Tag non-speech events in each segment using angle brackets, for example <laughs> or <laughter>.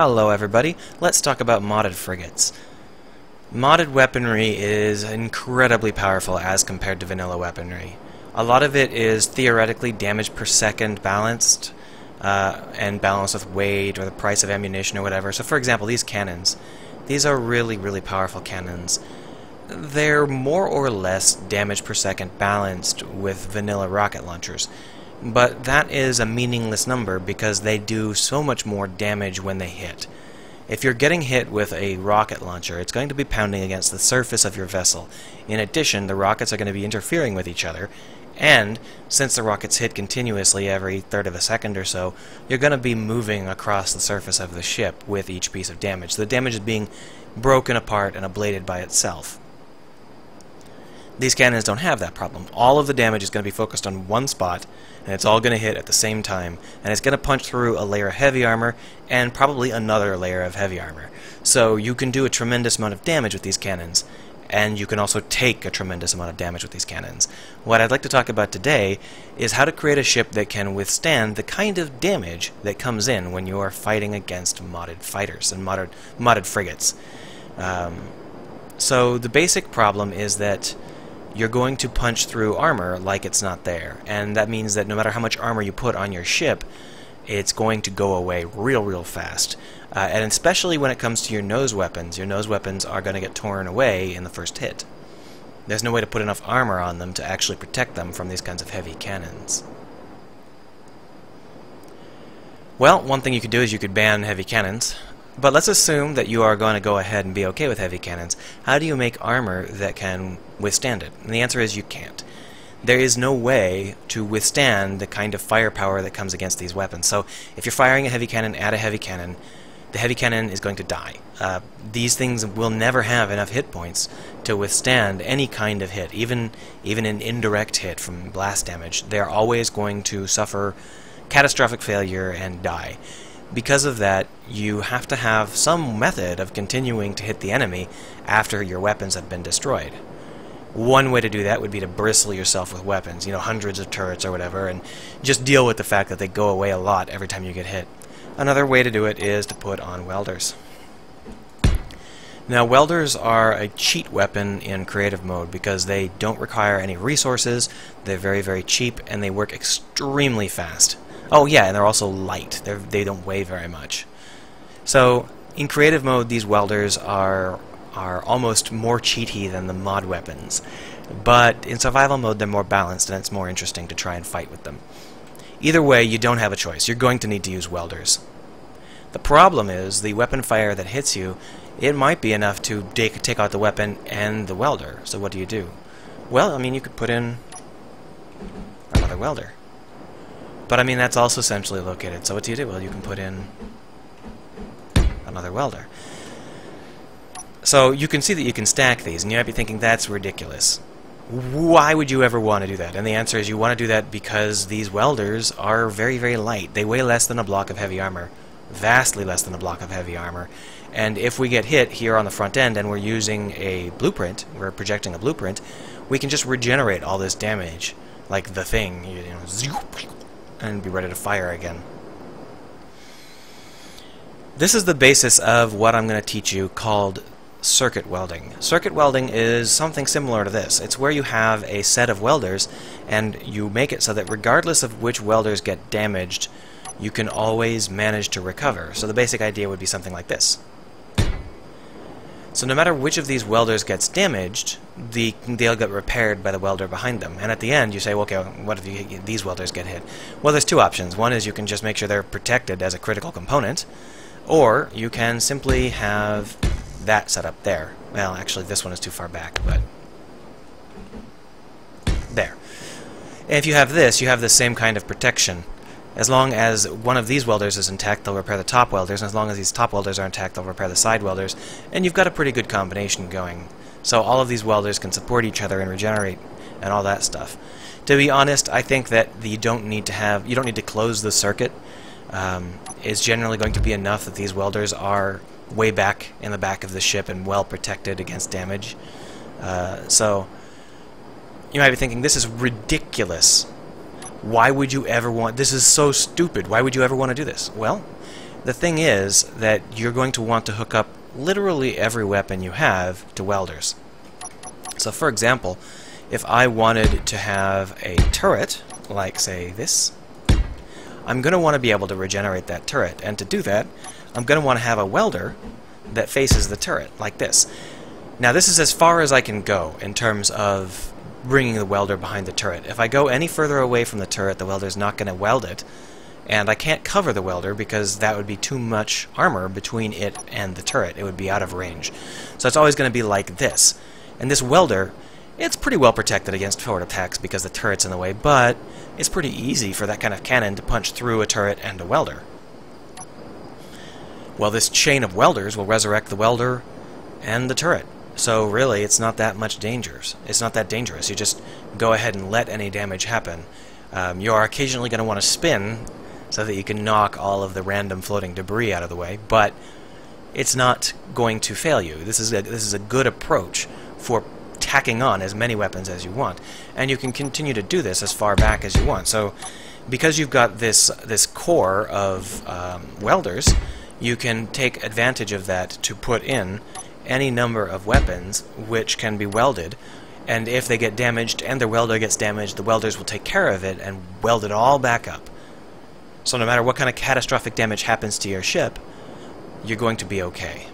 Hello everybody, let's talk about modded frigates. Modded weaponry is incredibly powerful as compared to vanilla weaponry. A lot of it is theoretically damage per second balanced, uh, and balanced with weight or the price of ammunition or whatever. So for example, these cannons. These are really, really powerful cannons. They're more or less damage per second balanced with vanilla rocket launchers. But that is a meaningless number because they do so much more damage when they hit. If you're getting hit with a rocket launcher, it's going to be pounding against the surface of your vessel. In addition, the rockets are going to be interfering with each other, and since the rockets hit continuously every third of a second or so, you're going to be moving across the surface of the ship with each piece of damage. The damage is being broken apart and ablated by itself. These cannons don't have that problem. All of the damage is going to be focused on one spot, and it's all going to hit at the same time. And it's going to punch through a layer of heavy armor, and probably another layer of heavy armor. So you can do a tremendous amount of damage with these cannons, and you can also take a tremendous amount of damage with these cannons. What I'd like to talk about today is how to create a ship that can withstand the kind of damage that comes in when you are fighting against modded fighters and modded, modded frigates. Um, so the basic problem is that you're going to punch through armor like it's not there. And that means that no matter how much armor you put on your ship, it's going to go away real, real fast. Uh, and especially when it comes to your nose weapons, your nose weapons are going to get torn away in the first hit. There's no way to put enough armor on them to actually protect them from these kinds of heavy cannons. Well, one thing you could do is you could ban heavy cannons. But let's assume that you are going to go ahead and be okay with heavy cannons. How do you make armor that can withstand it? And the answer is you can't. There is no way to withstand the kind of firepower that comes against these weapons. So if you're firing a heavy cannon at a heavy cannon, the heavy cannon is going to die. Uh, these things will never have enough hit points to withstand any kind of hit, even even an indirect hit from blast damage. They're always going to suffer catastrophic failure and die. Because of that, you have to have some method of continuing to hit the enemy after your weapons have been destroyed. One way to do that would be to bristle yourself with weapons, you know, hundreds of turrets or whatever, and just deal with the fact that they go away a lot every time you get hit. Another way to do it is to put on welders. Now, welders are a cheat weapon in creative mode because they don't require any resources, they're very, very cheap, and they work extremely fast. Oh yeah, and they're also light. They're, they don't weigh very much. So in creative mode, these welders are are almost more cheaty than the mod weapons. But in survival mode, they're more balanced, and it's more interesting to try and fight with them. Either way, you don't have a choice. You're going to need to use welders. The problem is, the weapon fire that hits you, it might be enough to take out the weapon and the welder. So what do you do? Well, I mean, you could put in another welder. But I mean, that's also centrally located. So what do you do? Well, you can put in another welder. So you can see that you can stack these, and you might be thinking, that's ridiculous. Why would you ever want to do that? And the answer is you want to do that because these welders are very, very light. They weigh less than a block of heavy armor. Vastly less than a block of heavy armor. And if we get hit here on the front end and we're using a blueprint, we're projecting a blueprint, we can just regenerate all this damage. Like the thing, you know, and be ready to fire again. This is the basis of what I'm going to teach you called circuit welding. Circuit welding is something similar to this. It's where you have a set of welders and you make it so that regardless of which welders get damaged, you can always manage to recover. So the basic idea would be something like this. So no matter which of these welders gets damaged, the, they'll get repaired by the welder behind them. And at the end, you say, okay, what if you, these welders get hit? Well, there's two options. One is you can just make sure they're protected as a critical component, or you can simply have that set up there. Well, actually, this one is too far back, but there. If you have this, you have the same kind of protection. As long as one of these welders is intact, they'll repair the top welders, and as long as these top welders are intact, they'll repair the side welders, and you've got a pretty good combination going. So all of these welders can support each other and regenerate and all that stuff. To be honest, I think that you don't need to have, you don't need to close the circuit. Um, it's generally going to be enough that these welders are way back in the back of the ship and well protected against damage. Uh, so you might be thinking, this is ridiculous why would you ever want... This is so stupid. Why would you ever want to do this? Well, The thing is that you're going to want to hook up literally every weapon you have to welders. So for example, if I wanted to have a turret, like say this, I'm going to want to be able to regenerate that turret. And to do that, I'm going to want to have a welder that faces the turret, like this. Now this is as far as I can go in terms of bringing the welder behind the turret. If I go any further away from the turret, the welder's not going to weld it, and I can't cover the welder because that would be too much armor between it and the turret. It would be out of range. So it's always going to be like this. And this welder, it's pretty well protected against forward attacks because the turret's in the way, but it's pretty easy for that kind of cannon to punch through a turret and a welder. Well, this chain of welders will resurrect the welder and the turret. So really, it's not that much dangerous. It's not that dangerous. You just go ahead and let any damage happen. Um, you are occasionally going to want to spin so that you can knock all of the random floating debris out of the way, but it's not going to fail you. This is a, this is a good approach for tacking on as many weapons as you want, and you can continue to do this as far back as you want. So, because you've got this this core of um, welders, you can take advantage of that to put in any number of weapons which can be welded and if they get damaged and their welder gets damaged, the welders will take care of it and weld it all back up. So no matter what kind of catastrophic damage happens to your ship, you're going to be okay.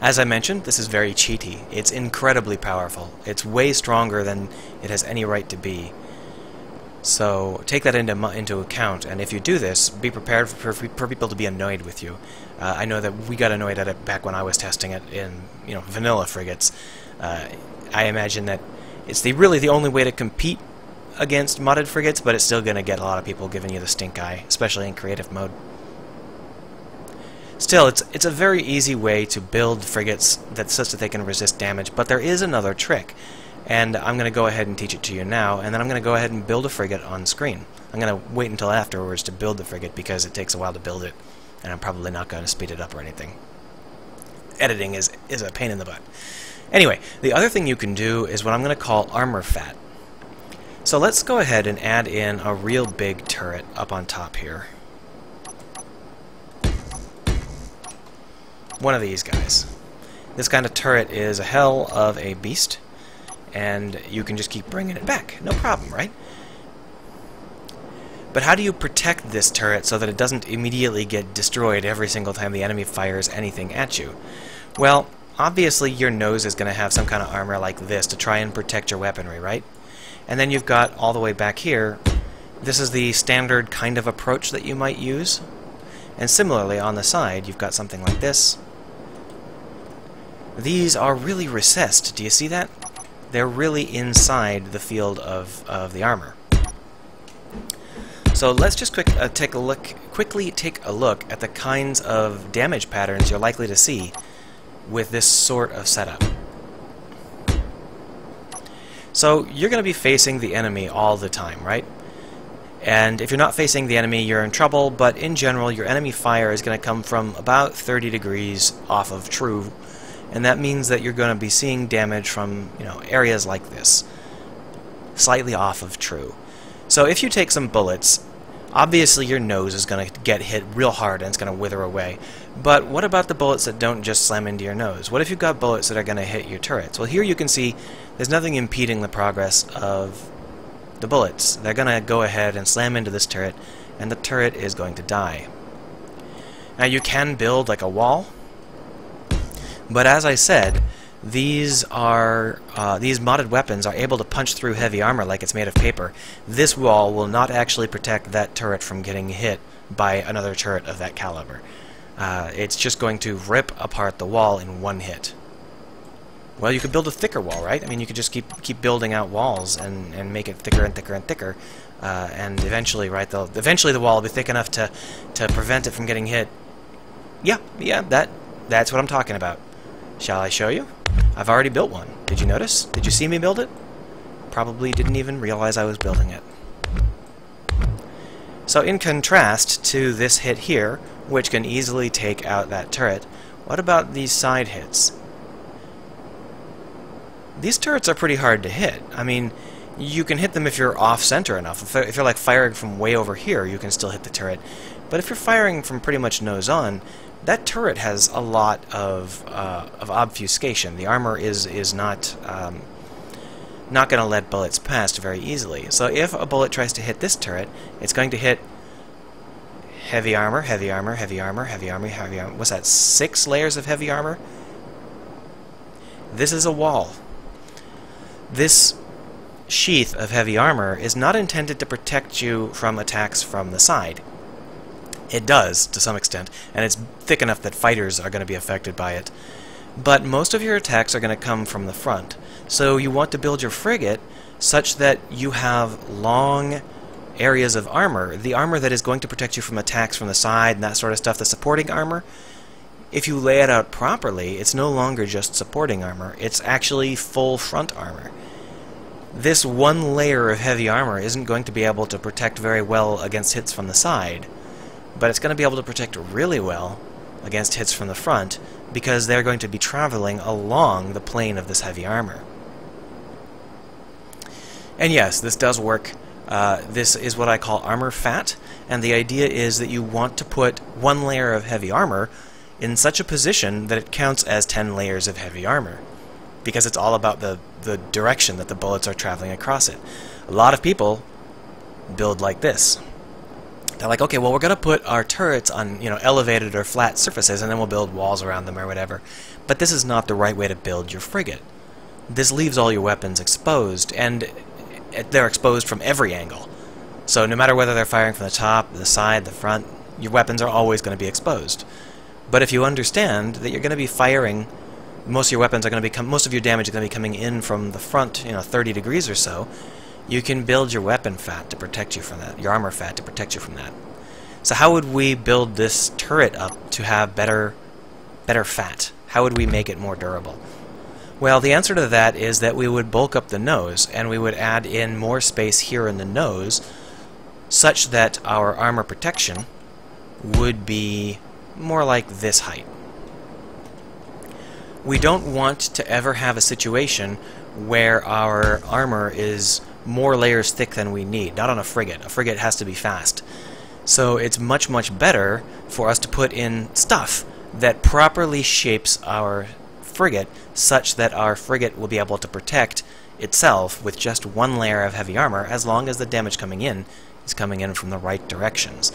As I mentioned, this is very cheaty. It's incredibly powerful. It's way stronger than it has any right to be. So take that into into account, and if you do this, be prepared for, for people to be annoyed with you. Uh, I know that we got annoyed at it back when I was testing it in you know vanilla frigates. Uh, I imagine that it's the really the only way to compete against modded frigates, but it's still going to get a lot of people giving you the stink eye, especially in creative mode. Still, it's it's a very easy way to build frigates that such that they can resist damage, but there is another trick and I'm going to go ahead and teach it to you now, and then I'm going to go ahead and build a frigate on screen. I'm going to wait until afterwards to build the frigate because it takes a while to build it, and I'm probably not going to speed it up or anything. Editing is, is a pain in the butt. Anyway, the other thing you can do is what I'm going to call armor fat. So let's go ahead and add in a real big turret up on top here. One of these guys. This kind of turret is a hell of a beast and you can just keep bringing it back. No problem, right? But how do you protect this turret so that it doesn't immediately get destroyed every single time the enemy fires anything at you? Well, obviously your nose is going to have some kind of armor like this to try and protect your weaponry, right? And then you've got all the way back here, this is the standard kind of approach that you might use. And similarly, on the side, you've got something like this. These are really recessed. Do you see that? they're really inside the field of, of the armor. So let's just quick uh, take a look, quickly take a look at the kinds of damage patterns you're likely to see with this sort of setup. So you're going to be facing the enemy all the time, right? And if you're not facing the enemy, you're in trouble, but in general, your enemy fire is going to come from about 30 degrees off of true and that means that you're going to be seeing damage from you know areas like this, slightly off of true. So if you take some bullets, obviously your nose is going to get hit real hard and it's going to wither away. But what about the bullets that don't just slam into your nose? What if you've got bullets that are going to hit your turrets? Well, here you can see there's nothing impeding the progress of the bullets. They're going to go ahead and slam into this turret, and the turret is going to die. Now you can build like a wall, but as I said, these are uh, these modded weapons are able to punch through heavy armor like it's made of paper. This wall will not actually protect that turret from getting hit by another turret of that caliber. Uh, it's just going to rip apart the wall in one hit. Well, you could build a thicker wall, right? I mean, you could just keep keep building out walls and, and make it thicker and thicker and thicker, uh, and eventually, right? The eventually the wall will be thick enough to to prevent it from getting hit. Yeah, yeah, that that's what I'm talking about. Shall I show you? I've already built one. Did you notice? Did you see me build it? Probably didn't even realize I was building it. So in contrast to this hit here, which can easily take out that turret, what about these side hits? These turrets are pretty hard to hit. I mean, you can hit them if you're off-center enough. If, if you're like firing from way over here, you can still hit the turret. But if you're firing from pretty much nose on, that turret has a lot of, uh, of obfuscation. The armor is, is not, um, not going to let bullets pass very easily. So if a bullet tries to hit this turret, it's going to hit heavy armor, heavy armor, heavy armor, heavy armor, heavy armor. What's that, six layers of heavy armor? This is a wall. This sheath of heavy armor is not intended to protect you from attacks from the side. It does, to some extent, and it's thick enough that fighters are going to be affected by it. But most of your attacks are going to come from the front. So you want to build your frigate such that you have long areas of armor. The armor that is going to protect you from attacks from the side and that sort of stuff, the supporting armor, if you lay it out properly, it's no longer just supporting armor. It's actually full front armor. This one layer of heavy armor isn't going to be able to protect very well against hits from the side but it's going to be able to protect really well against hits from the front because they're going to be traveling along the plane of this heavy armor. And yes, this does work. Uh, this is what I call armor fat, and the idea is that you want to put one layer of heavy armor in such a position that it counts as 10 layers of heavy armor, because it's all about the, the direction that the bullets are traveling across it. A lot of people build like this. They're like, okay, well, we're going to put our turrets on, you know, elevated or flat surfaces, and then we'll build walls around them or whatever. But this is not the right way to build your frigate. This leaves all your weapons exposed, and they're exposed from every angle. So no matter whether they're firing from the top, the side, the front, your weapons are always going to be exposed. But if you understand that you're going to be firing, most of your weapons are going to become, most of your damage is going to be coming in from the front, you know, 30 degrees or so, you can build your weapon fat to protect you from that, your armor fat to protect you from that. So how would we build this turret up to have better, better fat? How would we make it more durable? Well, the answer to that is that we would bulk up the nose, and we would add in more space here in the nose, such that our armor protection would be more like this height. We don't want to ever have a situation where our armor is more layers thick than we need. Not on a frigate. A frigate has to be fast. So it's much, much better for us to put in stuff that properly shapes our frigate such that our frigate will be able to protect itself with just one layer of heavy armor as long as the damage coming in is coming in from the right directions.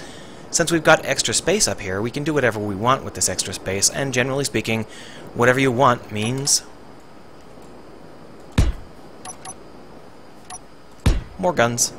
Since we've got extra space up here, we can do whatever we want with this extra space, and generally speaking, whatever you want means More guns.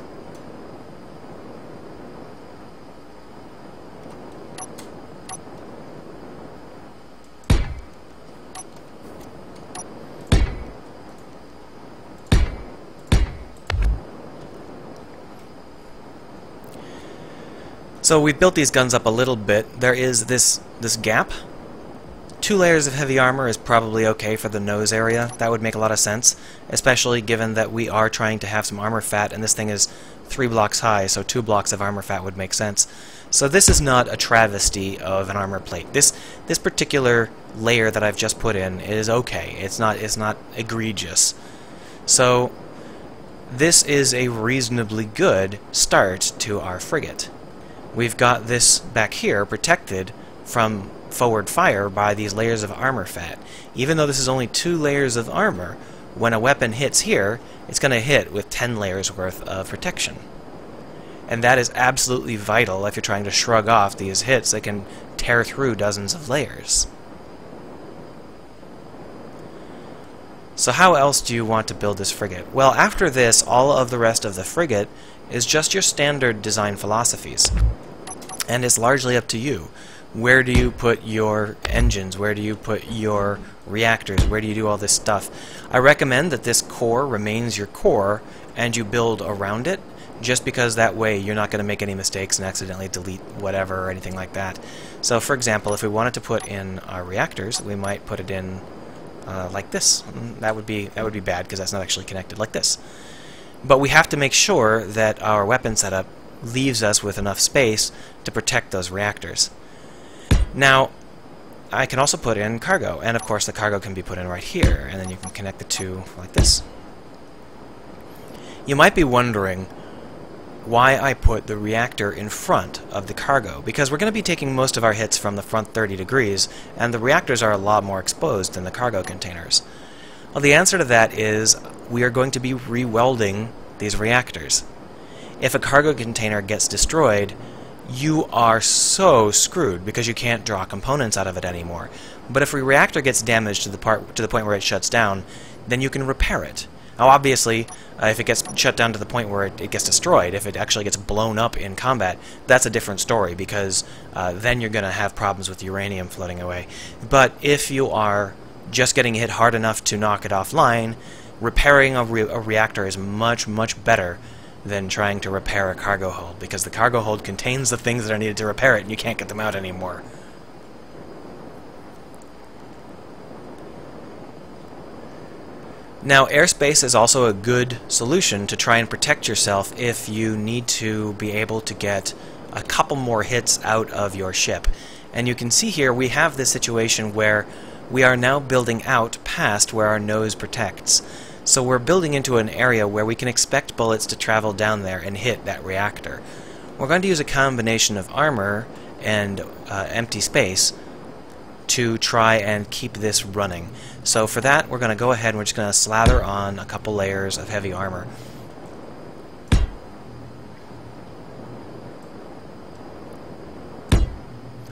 So we've built these guns up a little bit. There is this this gap Two layers of heavy armor is probably okay for the nose area. That would make a lot of sense, especially given that we are trying to have some armor fat, and this thing is three blocks high, so two blocks of armor fat would make sense. So this is not a travesty of an armor plate. This this particular layer that I've just put in is okay. It's not it's not egregious. So this is a reasonably good start to our frigate. We've got this back here protected from forward fire by these layers of armor fat. Even though this is only two layers of armor, when a weapon hits here, it's going to hit with 10 layers worth of protection. And that is absolutely vital if you're trying to shrug off these hits that can tear through dozens of layers. So how else do you want to build this frigate? Well, after this, all of the rest of the frigate is just your standard design philosophies. And it's largely up to you where do you put your engines? Where do you put your reactors? Where do you do all this stuff? I recommend that this core remains your core and you build around it just because that way you're not going to make any mistakes and accidentally delete whatever or anything like that. So for example, if we wanted to put in our reactors, we might put it in uh, like this. Mm, that would be that would be bad because that's not actually connected like this. But we have to make sure that our weapon setup leaves us with enough space to protect those reactors. Now, I can also put in cargo, and of course the cargo can be put in right here, and then you can connect the two like this. You might be wondering why I put the reactor in front of the cargo? Because we're going to be taking most of our hits from the front 30 degrees, and the reactors are a lot more exposed than the cargo containers. Well, the answer to that is we are going to be rewelding these reactors. If a cargo container gets destroyed, you are so screwed because you can't draw components out of it anymore. But if a reactor gets damaged to the part to the point where it shuts down, then you can repair it. Now, obviously, uh, if it gets shut down to the point where it, it, gets destroyed, if it actually gets blown up in combat, that's a different story because uh, then you're going to have problems with uranium floating away. But if you are just getting hit hard enough to knock it offline, repairing a, re a reactor is much, much better than trying to repair a cargo hold because the cargo hold contains the things that are needed to repair it and you can't get them out anymore. Now, airspace is also a good solution to try and protect yourself if you need to be able to get a couple more hits out of your ship. And you can see here we have this situation where we are now building out past where our nose protects. So we're building into an area where we can expect bullets to travel down there and hit that reactor. We're going to use a combination of armor and uh, empty space to try and keep this running. So for that, we're going to go ahead and we're just going to slather on a couple layers of heavy armor.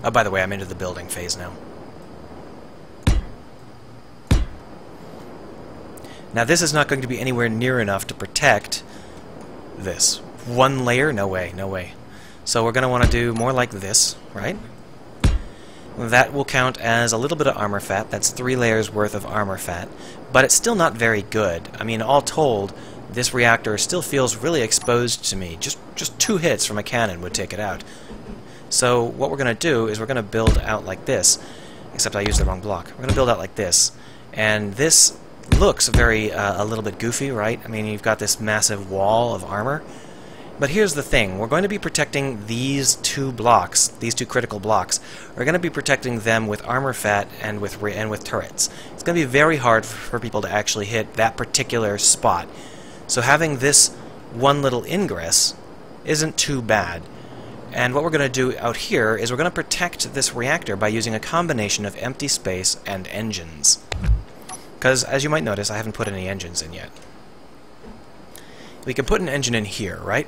Oh, by the way, I'm into the building phase now. Now this is not going to be anywhere near enough to protect this. One layer? No way, no way. So we're going to want to do more like this, right? that will count as a little bit of armor fat. That's three layers worth of armor fat. But it's still not very good. I mean, all told, this reactor still feels really exposed to me. Just, just two hits from a cannon would take it out. So what we're going to do is we're going to build out like this. Except I used the wrong block. We're going to build out like this. And this looks very, uh, a little bit goofy, right? I mean, you've got this massive wall of armor. But here's the thing, we're going to be protecting these two blocks, these two critical blocks. We're going to be protecting them with armor fat and with and with turrets. It's going to be very hard for people to actually hit that particular spot. So having this one little ingress isn't too bad. And what we're going to do out here is we're going to protect this reactor by using a combination of empty space and engines. Because, as you might notice, I haven't put any engines in yet. We can put an engine in here, right?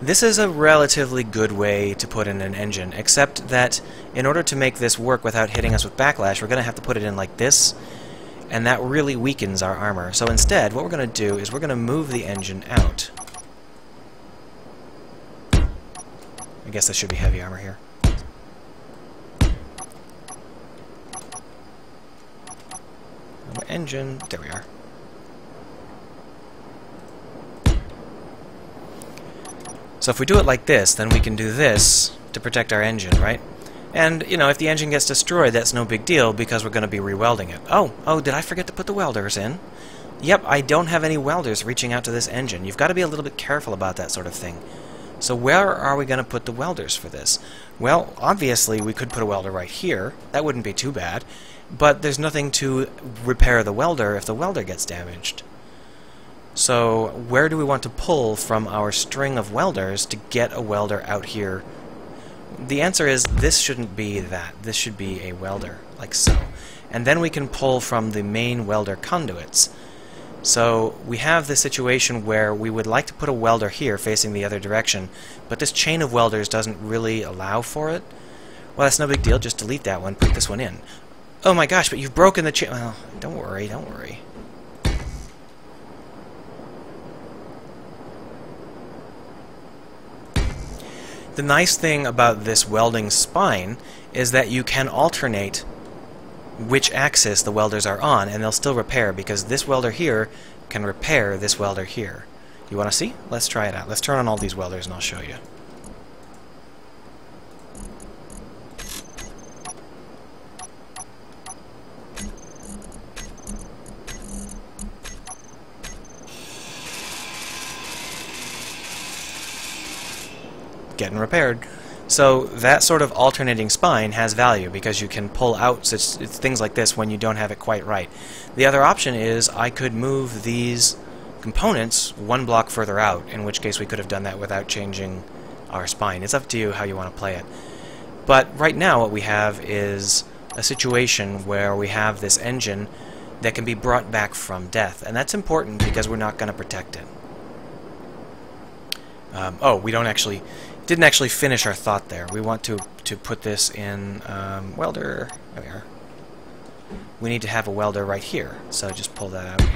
This is a relatively good way to put in an engine, except that in order to make this work without hitting us with backlash, we're going to have to put it in like this, and that really weakens our armor. So instead, what we're going to do is we're going to move the engine out. I guess this should be heavy armor here. Engine, there we are. So if we do it like this, then we can do this to protect our engine, right? And, you know, if the engine gets destroyed, that's no big deal because we're going to be rewelding it. Oh, oh, did I forget to put the welders in? Yep, I don't have any welders reaching out to this engine. You've got to be a little bit careful about that sort of thing. So where are we going to put the welders for this? Well, obviously we could put a welder right here. That wouldn't be too bad. But there's nothing to repair the welder if the welder gets damaged. So where do we want to pull from our string of welders to get a welder out here? The answer is this shouldn't be that. This should be a welder, like so. And then we can pull from the main welder conduits. So we have this situation where we would like to put a welder here facing the other direction, but this chain of welders doesn't really allow for it. Well, that's no big deal. Just delete that one, put this one in. Oh my gosh, but you've broken the chain. Well, don't worry, don't worry. The nice thing about this welding spine is that you can alternate which axis the welders are on and they'll still repair because this welder here can repair this welder here. You want to see? Let's try it out. Let's turn on all these welders and I'll show you. Getting repaired. So that sort of alternating spine has value because you can pull out such things like this when you don't have it quite right. The other option is I could move these components one block further out, in which case we could have done that without changing our spine. It's up to you how you want to play it. But right now what we have is a situation where we have this engine that can be brought back from death, and that's important because we're not going to protect it. Um, oh, we don't actually, didn't actually finish our thought there. We want to, to put this in um, welder, there we are. We need to have a welder right here, so just pull that out.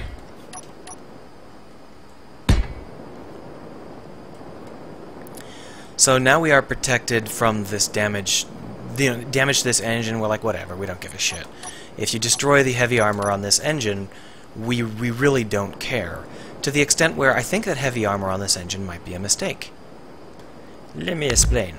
So now we are protected from this damage, you know, damage to this engine, we're like, whatever, we don't give a shit. If you destroy the heavy armor on this engine, we, we really don't care. To the extent where I think that heavy armor on this engine might be a mistake. Let me explain.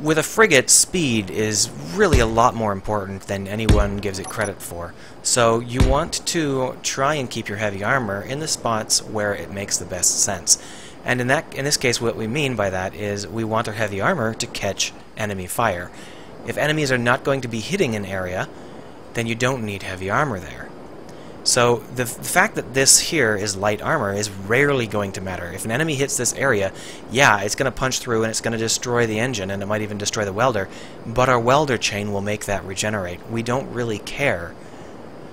With a frigate, speed is really a lot more important than anyone gives it credit for. So you want to try and keep your heavy armor in the spots where it makes the best sense. And in that in this case what we mean by that is we want our heavy armor to catch enemy fire. If enemies are not going to be hitting an area, then you don't need heavy armor there. So the, the, fact that this here is light armor is rarely going to matter. If an enemy hits this area, yeah, it's going to punch through and it's going to destroy the engine and it might even destroy the welder, but our welder chain will make that regenerate. We don't really care.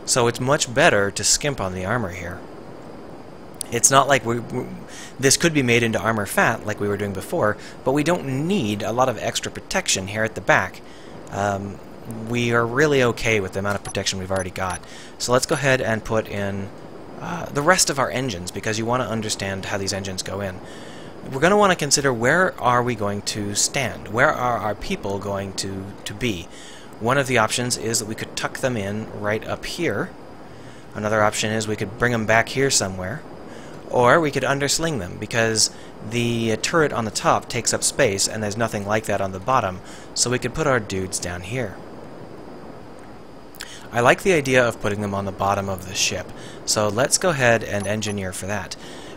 So it's much better to skimp on the armor here. It's not like we, we, this could be made into armor fat like we were doing before, but we don't need a lot of extra protection here at the back. Um, we are really okay with the amount of protection we've already got. So let's go ahead and put in uh, the rest of our engines because you want to understand how these engines go in. We're going to want to consider where are we going to stand? Where are our people going to, to be? One of the options is that we could tuck them in right up here. Another option is we could bring them back here somewhere. Or we could undersling them because the turret on the top takes up space and there's nothing like that on the bottom, so we could put our dudes down here. I like the idea of putting them on the bottom of the ship, so let's go ahead and engineer for that.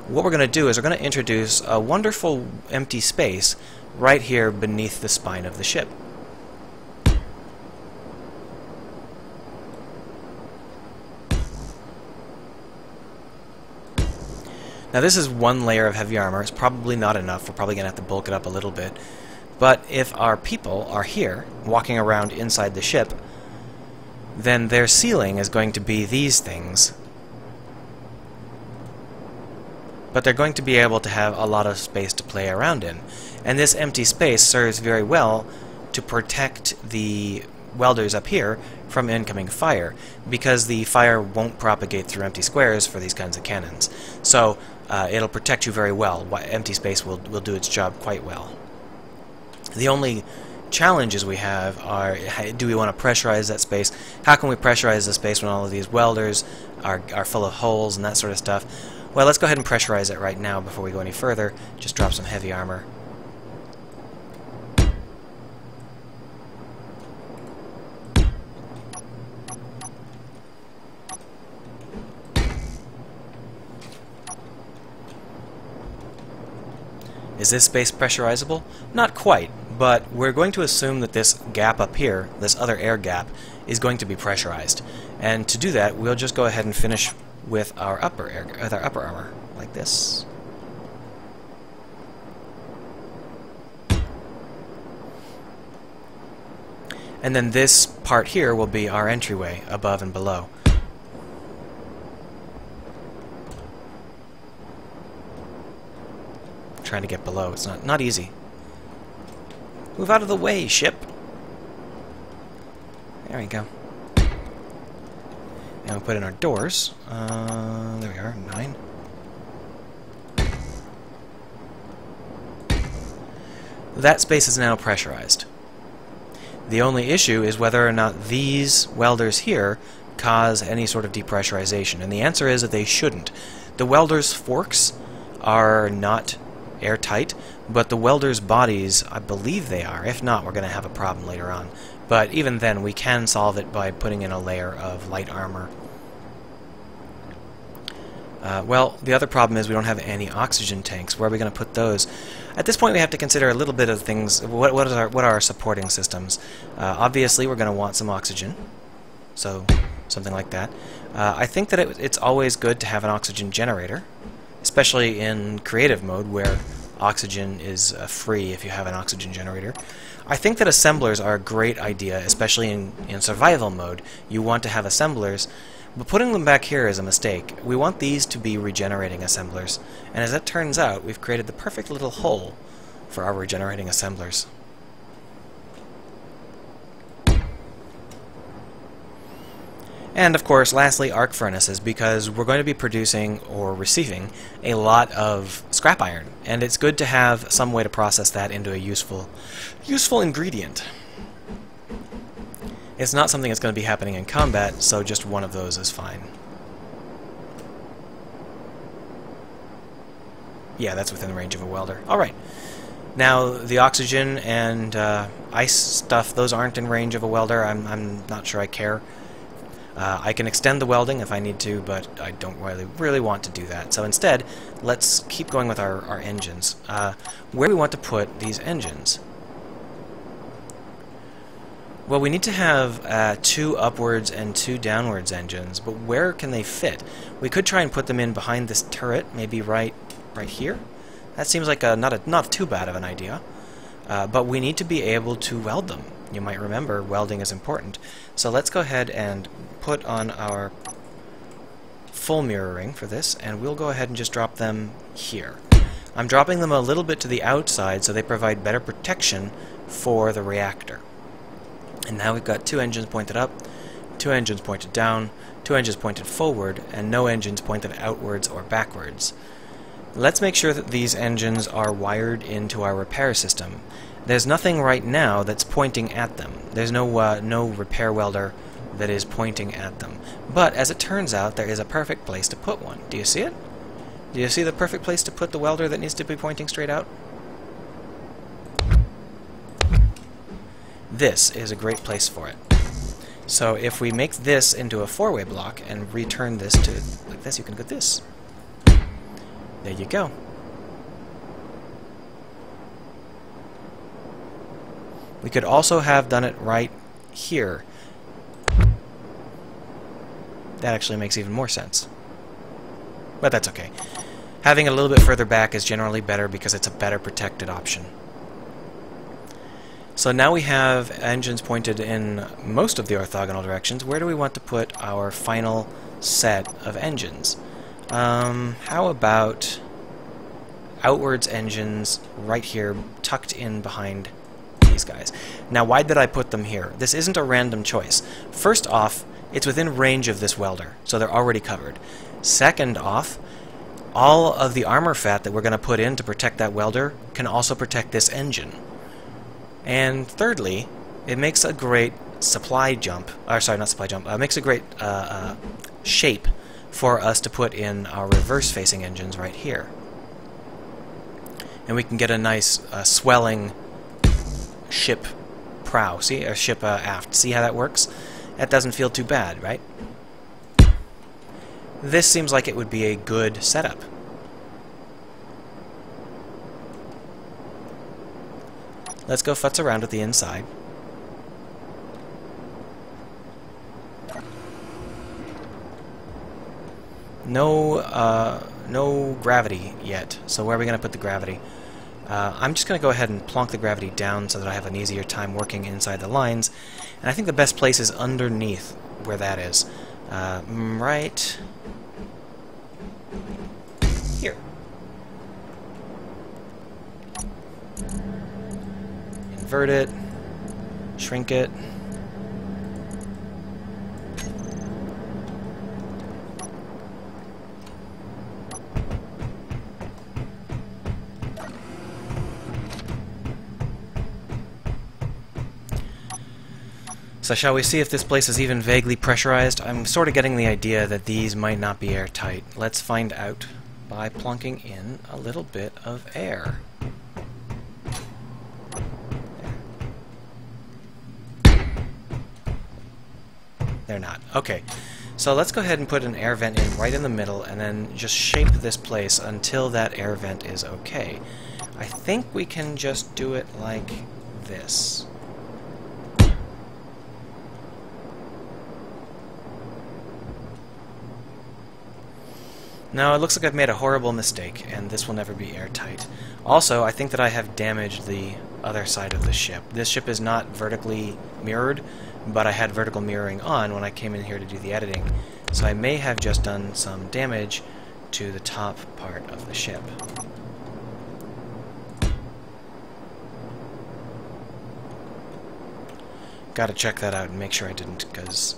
What we're going to do is we're going to introduce a wonderful empty space right here beneath the spine of the ship. Now this is one layer of heavy armor. It's probably not enough. We're probably going to have to bulk it up a little bit. But if our people are here, walking around inside the ship, then their ceiling is going to be these things. But they're going to be able to have a lot of space to play around in. And this empty space serves very well to protect the welders up here from incoming fire, because the fire won't propagate through empty squares for these kinds of cannons. So uh, it'll protect you very well. Empty space will, will do its job quite well. The only challenges we have are, do we want to pressurize that space? How can we pressurize the space when all of these welders are, are full of holes and that sort of stuff? Well, let's go ahead and pressurize it right now before we go any further. Just drop some heavy armor. Is this space pressurizable? Not quite, but we're going to assume that this gap up here, this other air gap, is going to be pressurized. And to do that, we'll just go ahead and finish with our upper air, with our upper armor, like this. And then this part here will be our entryway, above and below. trying to get below. It's not, not easy. Move out of the way, ship! There we go. Now we put in our doors. Uh, there we are, nine. That space is now pressurized. The only issue is whether or not these welders here cause any sort of depressurization, and the answer is that they shouldn't. The welders' forks are not airtight, but the welders' bodies, I believe they are. If not, we're going to have a problem later on. But even then, we can solve it by putting in a layer of light armor. Uh, well, the other problem is we don't have any oxygen tanks. Where are we going to put those? At this point, we have to consider a little bit of things. What, our, what are our supporting systems? Uh, obviously, we're going to want some oxygen. So, something like that. Uh, I think that it, it's always good to have an oxygen generator especially in creative mode where oxygen is uh, free if you have an oxygen generator. I think that assemblers are a great idea, especially in, in survival mode. You want to have assemblers, but putting them back here is a mistake. We want these to be regenerating assemblers, and as it turns out, we've created the perfect little hole for our regenerating assemblers. And of course, lastly, arc furnaces, because we're going to be producing or receiving a lot of scrap iron, and it's good to have some way to process that into a useful, useful ingredient. It's not something that's going to be happening in combat, so just one of those is fine. Yeah, that's within the range of a welder. Alright. Now, the oxygen and uh, ice stuff, those aren't in range of a welder. I'm, I'm not sure I care. Uh, I can extend the welding if I need to, but I don't really really want to do that. So instead, let's keep going with our, our engines. Uh, where we want to put these engines? Well, we need to have uh, two upwards and two downwards engines, but where can they fit? We could try and put them in behind this turret, maybe right right here. That seems like a, not a not too bad of an idea. Uh, but we need to be able to weld them. You might remember welding is important. So let's go ahead and put on our full mirroring for this, and we'll go ahead and just drop them here. I'm dropping them a little bit to the outside so they provide better protection for the reactor. And now we've got two engines pointed up, two engines pointed down, two engines pointed forward, and no engines pointed outwards or backwards. Let's make sure that these engines are wired into our repair system. There's nothing right now that's pointing at them. There's no, uh, no repair welder that is pointing at them. But as it turns out, there is a perfect place to put one. Do you see it? Do you see the perfect place to put the welder that needs to be pointing straight out? This is a great place for it. So if we make this into a four-way block and return this to like this, you can get this. There you go. We could also have done it right here. That actually makes even more sense. But that's okay. Having it a little bit further back is generally better because it's a better protected option. So now we have engines pointed in most of the orthogonal directions. Where do we want to put our final set of engines? Um, how about outwards engines right here, tucked in behind these guys. Now, why did I put them here? This isn't a random choice. First off, it's within range of this welder, so they're already covered. Second off, all of the armor fat that we're going to put in to protect that welder can also protect this engine. And thirdly, it makes a great supply jump, or sorry, not supply jump, uh, makes a great uh, uh, shape for us to put in our reverse-facing engines right here. And we can get a nice uh, swelling ship prow, see? Or ship uh, aft. See how that works? That doesn't feel too bad, right? This seems like it would be a good setup. Let's go futz around with the inside. No, uh, no gravity yet. So where are we going to put the gravity? Uh, I'm just going to go ahead and plonk the gravity down so that I have an easier time working inside the lines. And I think the best place is underneath where that is. Uh, right here. Invert it, shrink it. So shall we see if this place is even vaguely pressurized? I'm sort of getting the idea that these might not be airtight. Let's find out by plunking in a little bit of air. They're not. Okay. So let's go ahead and put an air vent in right in the middle and then just shape this place until that air vent is okay. I think we can just do it like this. No, it looks like I've made a horrible mistake, and this will never be airtight. Also, I think that I have damaged the other side of the ship. This ship is not vertically mirrored, but I had vertical mirroring on when I came in here to do the editing, so I may have just done some damage to the top part of the ship. Gotta check that out and make sure I didn't, because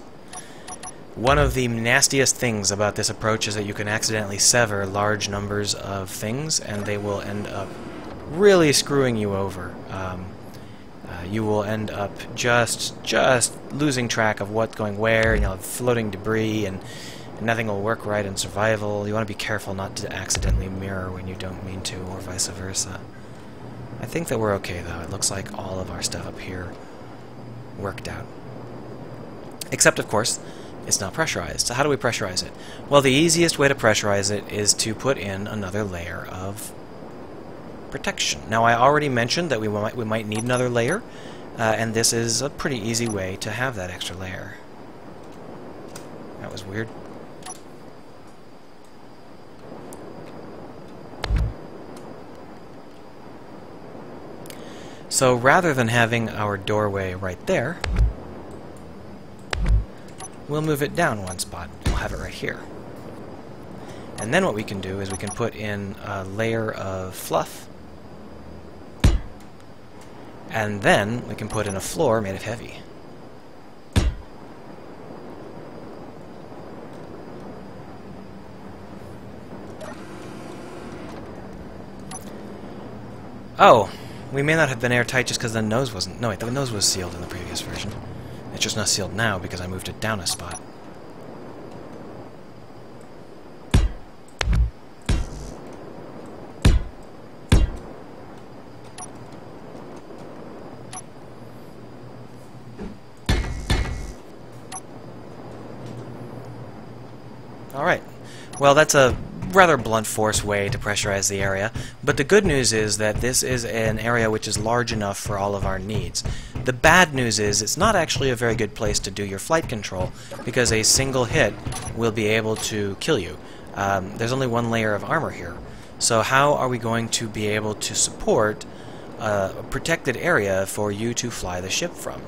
one of the nastiest things about this approach is that you can accidentally sever large numbers of things, and they will end up really screwing you over. Um, uh, you will end up just just losing track of what's going where, and you'll have floating debris, and, and nothing will work right in survival. You want to be careful not to accidentally mirror when you don't mean to, or vice versa. I think that we're okay, though. It looks like all of our stuff up here worked out. Except, of course, it's not pressurized. So how do we pressurize it? Well, the easiest way to pressurize it is to put in another layer of protection. Now, I already mentioned that we might, we might need another layer, uh, and this is a pretty easy way to have that extra layer. That was weird. So rather than having our doorway right there, we'll move it down one spot. We'll have it right here. And then what we can do is we can put in a layer of fluff, and then we can put in a floor made of heavy. Oh, we may not have been airtight just because the nose wasn't... No, wait, the nose was sealed in the previous version. It's just not sealed now because I moved it down a spot. Alright. Well, that's a rather blunt force way to pressurize the area, but the good news is that this is an area which is large enough for all of our needs. The bad news is it's not actually a very good place to do your flight control, because a single hit will be able to kill you. Um, there's only one layer of armor here. So how are we going to be able to support a protected area for you to fly the ship from?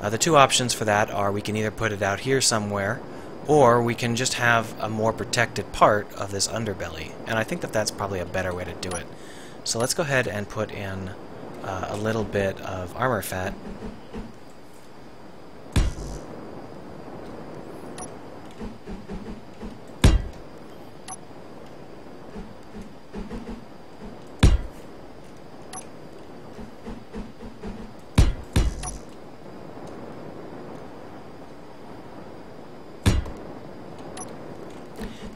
Uh, the two options for that are we can either put it out here somewhere, or we can just have a more protected part of this underbelly. And I think that that's probably a better way to do it. So let's go ahead and put in uh, a little bit of armor fat.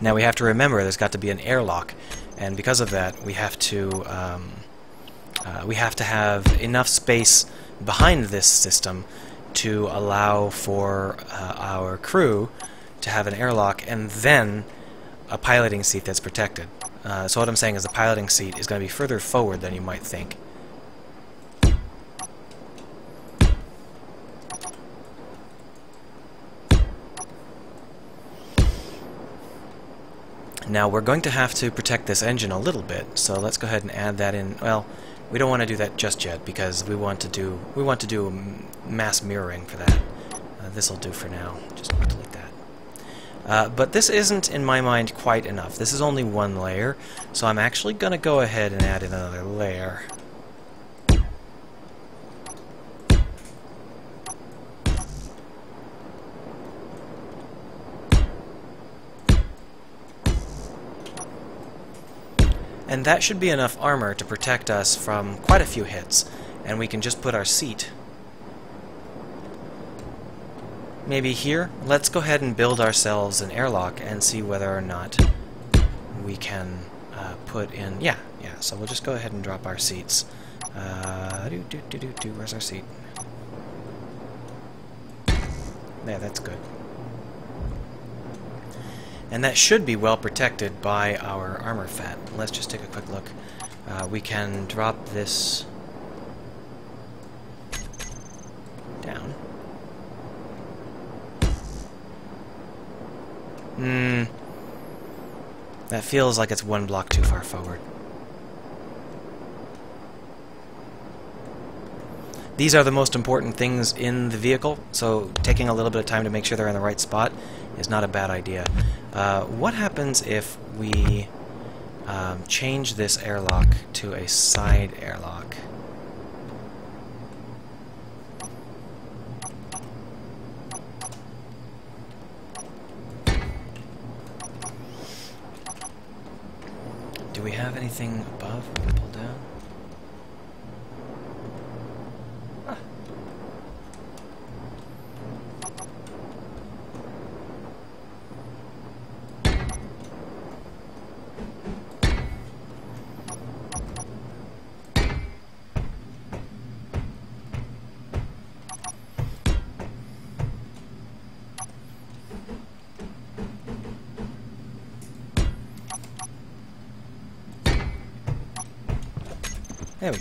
Now we have to remember there's got to be an airlock, and because of that we have to um, uh, we have to have enough space behind this system to allow for uh, our crew to have an airlock and then a piloting seat that's protected. Uh, so what I'm saying is the piloting seat is going to be further forward than you might think. Now we're going to have to protect this engine a little bit, so let's go ahead and add that in. Well, we don't want to do that just yet because we want to do we want to do mass mirroring for that. Uh, this will do for now. Just delete that. Uh, but this isn't, in my mind, quite enough. This is only one layer, so I'm actually going to go ahead and add in another layer. And that should be enough armor to protect us from quite a few hits. And we can just put our seat maybe here. Let's go ahead and build ourselves an airlock and see whether or not we can uh, put in... Yeah, yeah, so we'll just go ahead and drop our seats. Uh. Where's our seat? Yeah, that's good. And that should be well protected by our armor fat. Let's just take a quick look. Uh, we can drop this down. Hmm. That feels like it's one block too far forward. These are the most important things in the vehicle, so taking a little bit of time to make sure they're in the right spot is not a bad idea. Uh, what happens if we um, change this airlock to a side airlock? Do we have anything above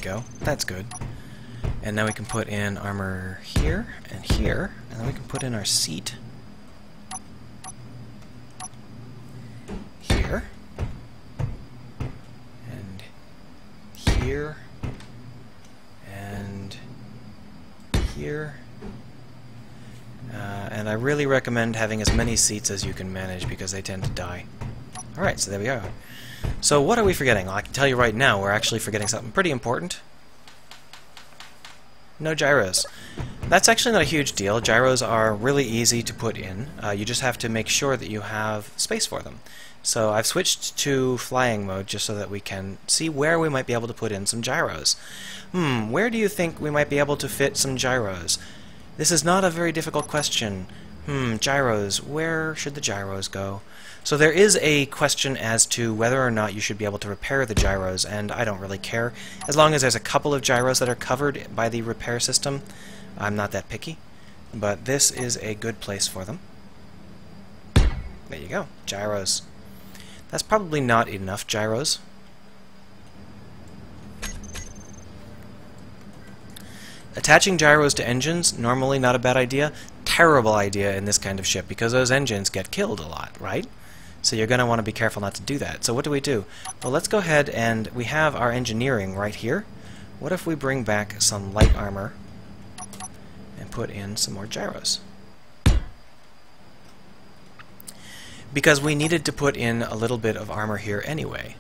go. That's good. And now we can put in armor here and here, and then we can put in our seat here and here and here. Uh, and I really recommend having as many seats as you can manage because they tend to die. Alright, so there we are. So what are we forgetting? Well, I can tell you right now, we're actually forgetting something pretty important. No gyros. That's actually not a huge deal. Gyros are really easy to put in. Uh, you just have to make sure that you have space for them. So I've switched to flying mode just so that we can see where we might be able to put in some gyros. Hmm, where do you think we might be able to fit some gyros? This is not a very difficult question. Hmm, gyros. Where should the gyros go? So there is a question as to whether or not you should be able to repair the gyros, and I don't really care. As long as there's a couple of gyros that are covered by the repair system, I'm not that picky. But this is a good place for them. There you go, gyros. That's probably not enough gyros. Attaching gyros to engines, normally not a bad idea. Terrible idea in this kind of ship, because those engines get killed a lot, right? So you're going to want to be careful not to do that. So what do we do? Well, let's go ahead and we have our engineering right here. What if we bring back some light armor and put in some more gyros? Because we needed to put in a little bit of armor here anyway.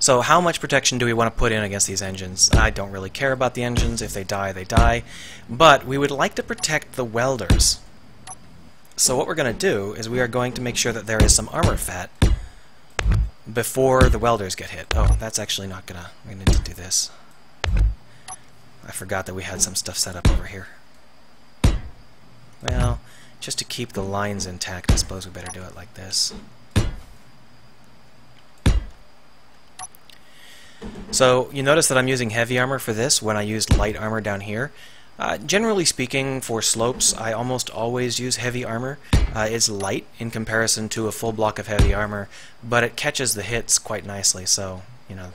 So how much protection do we want to put in against these engines? I don't really care about the engines. If they die, they die. But we would like to protect the welders. So what we're going to do is we are going to make sure that there is some armor fat before the welders get hit. Oh, that's actually not going to... We need to do this. I forgot that we had some stuff set up over here. Well, just to keep the lines intact, I suppose we better do it like this. So you notice that I'm using heavy armor for this when I used light armor down here. Uh, generally speaking, for slopes, I almost always use heavy armor. Uh, it's light in comparison to a full block of heavy armor, but it catches the hits quite nicely, so, you know.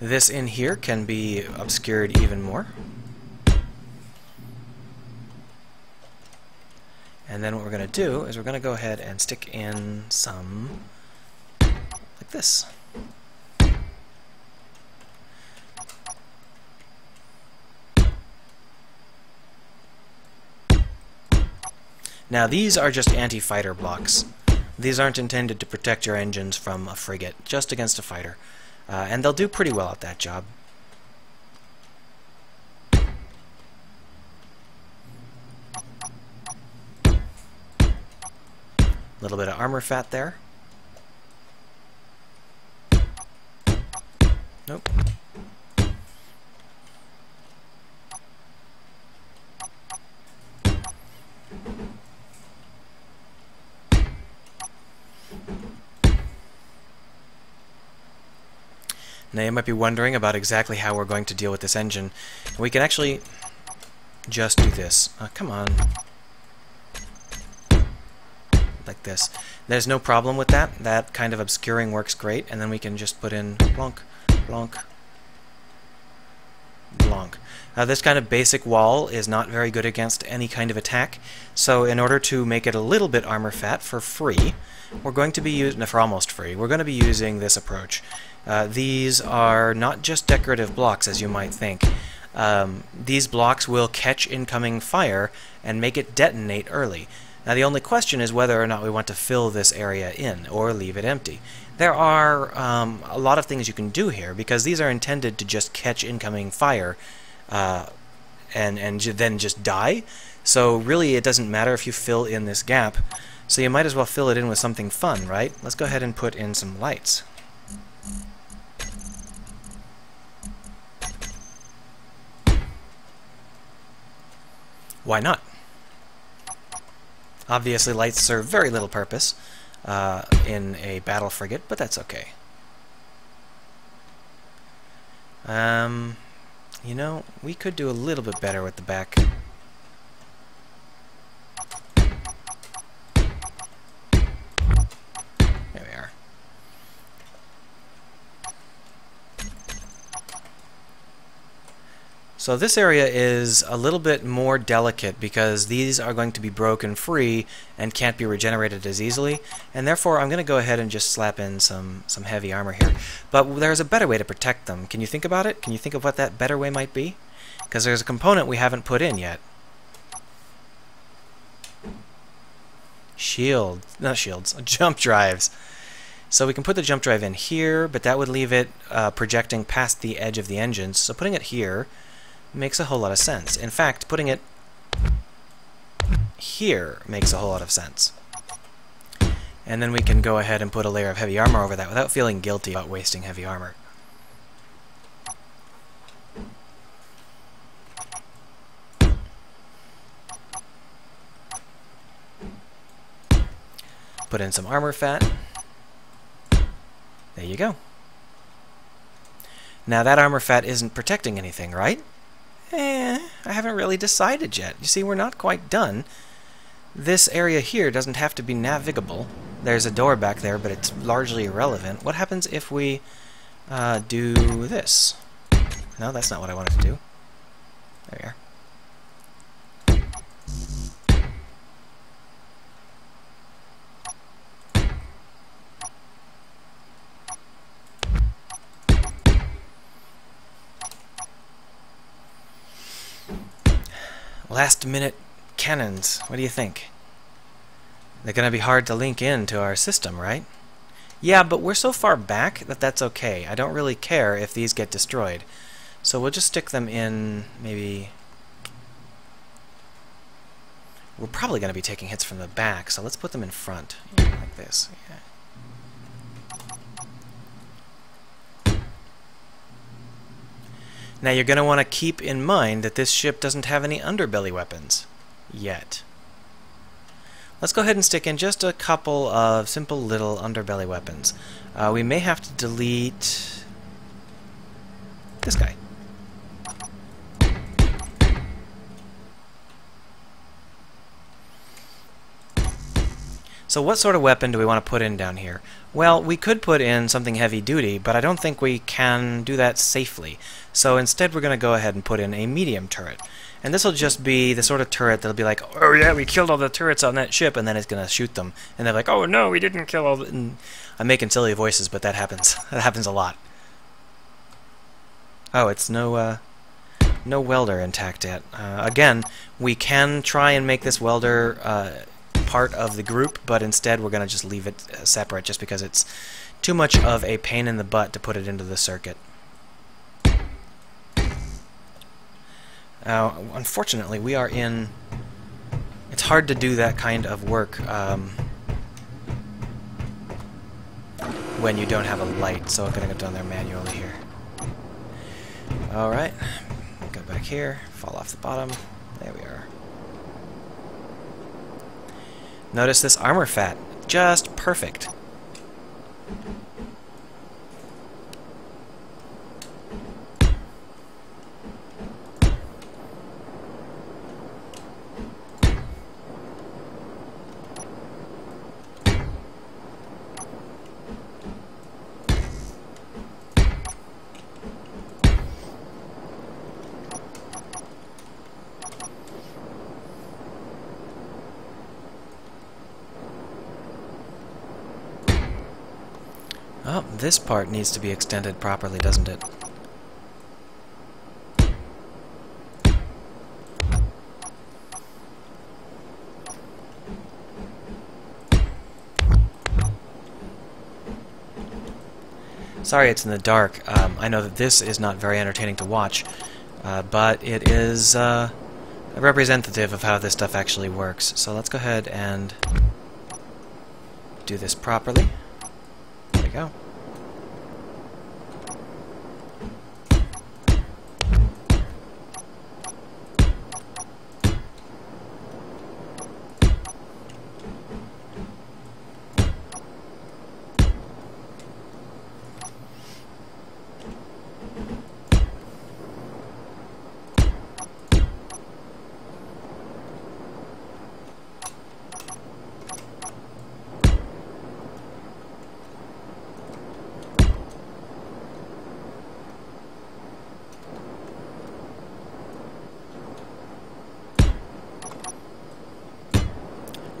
This in here can be obscured even more. And then what we're going to do is we're going to go ahead and stick in some this. Now these are just anti-fighter blocks. These aren't intended to protect your engines from a frigate, just against a fighter. Uh, and they'll do pretty well at that job. A little bit of armor fat there. Nope. Now you might be wondering about exactly how we're going to deal with this engine. We can actually just do this. Uh, come on. like this. There's no problem with that. That kind of obscuring works great, and then we can just put in blonk, blonk, blonk. Uh, this kind of basic wall is not very good against any kind of attack, so in order to make it a little bit armor fat for free, we're going to be using, for almost free, we're going to be using this approach. Uh, these are not just decorative blocks, as you might think. Um, these blocks will catch incoming fire and make it detonate early. Now the only question is whether or not we want to fill this area in or leave it empty. There are um, a lot of things you can do here because these are intended to just catch incoming fire uh, and, and then just die. So really it doesn't matter if you fill in this gap. So you might as well fill it in with something fun, right? Let's go ahead and put in some lights. Why not? Obviously lights serve very little purpose uh, in a battle frigate, but that's okay. Um, you know, we could do a little bit better with the back. So this area is a little bit more delicate because these are going to be broken free and can't be regenerated as easily and therefore I'm going to go ahead and just slap in some, some heavy armor here. But there's a better way to protect them. Can you think about it? Can you think of what that better way might be? Because there's a component we haven't put in yet. Shield, not shields, <laughs> jump drives. So we can put the jump drive in here, but that would leave it uh, projecting past the edge of the engines. So putting it here makes a whole lot of sense. In fact, putting it here makes a whole lot of sense. And then we can go ahead and put a layer of heavy armor over that without feeling guilty about wasting heavy armor. Put in some armor fat. There you go. Now that armor fat isn't protecting anything, right? Eh, I haven't really decided yet. You see, we're not quite done. This area here doesn't have to be navigable. There's a door back there, but it's largely irrelevant. What happens if we uh, do this? No, that's not what I wanted to do. There we are. Last minute cannons. What do you think? They're going to be hard to link in to our system, right? Yeah, but we're so far back that that's okay. I don't really care if these get destroyed. So we'll just stick them in maybe... We're probably going to be taking hits from the back, so let's put them in front, like this. Yeah. Now you're going to want to keep in mind that this ship doesn't have any underbelly weapons. Yet. Let's go ahead and stick in just a couple of simple little underbelly weapons. Uh, we may have to delete this guy. So what sort of weapon do we want to put in down here? Well, we could put in something heavy duty, but I don't think we can do that safely. So instead we're going to go ahead and put in a medium turret. And this will just be the sort of turret that'll be like, oh yeah, we killed all the turrets on that ship, and then it's going to shoot them. And they're like, oh no, we didn't kill all the... I'm making silly voices, but that happens. <laughs> that happens a lot. Oh, it's no, uh, no welder intact yet. Uh, again, we can try and make this welder... Uh, part of the group, but instead we're going to just leave it uh, separate just because it's too much of a pain in the butt to put it into the circuit. Now, unfortunately, we are in... It's hard to do that kind of work um, when you don't have a light, so I'm going to go down there manually here. Alright, go back here, fall off the bottom. There we are. Notice this armor fat. Just perfect. Oh, this part needs to be extended properly, doesn't it? Sorry it's in the dark. Um, I know that this is not very entertaining to watch, uh, but it is uh, representative of how this stuff actually works. So let's go ahead and do this properly. There we go.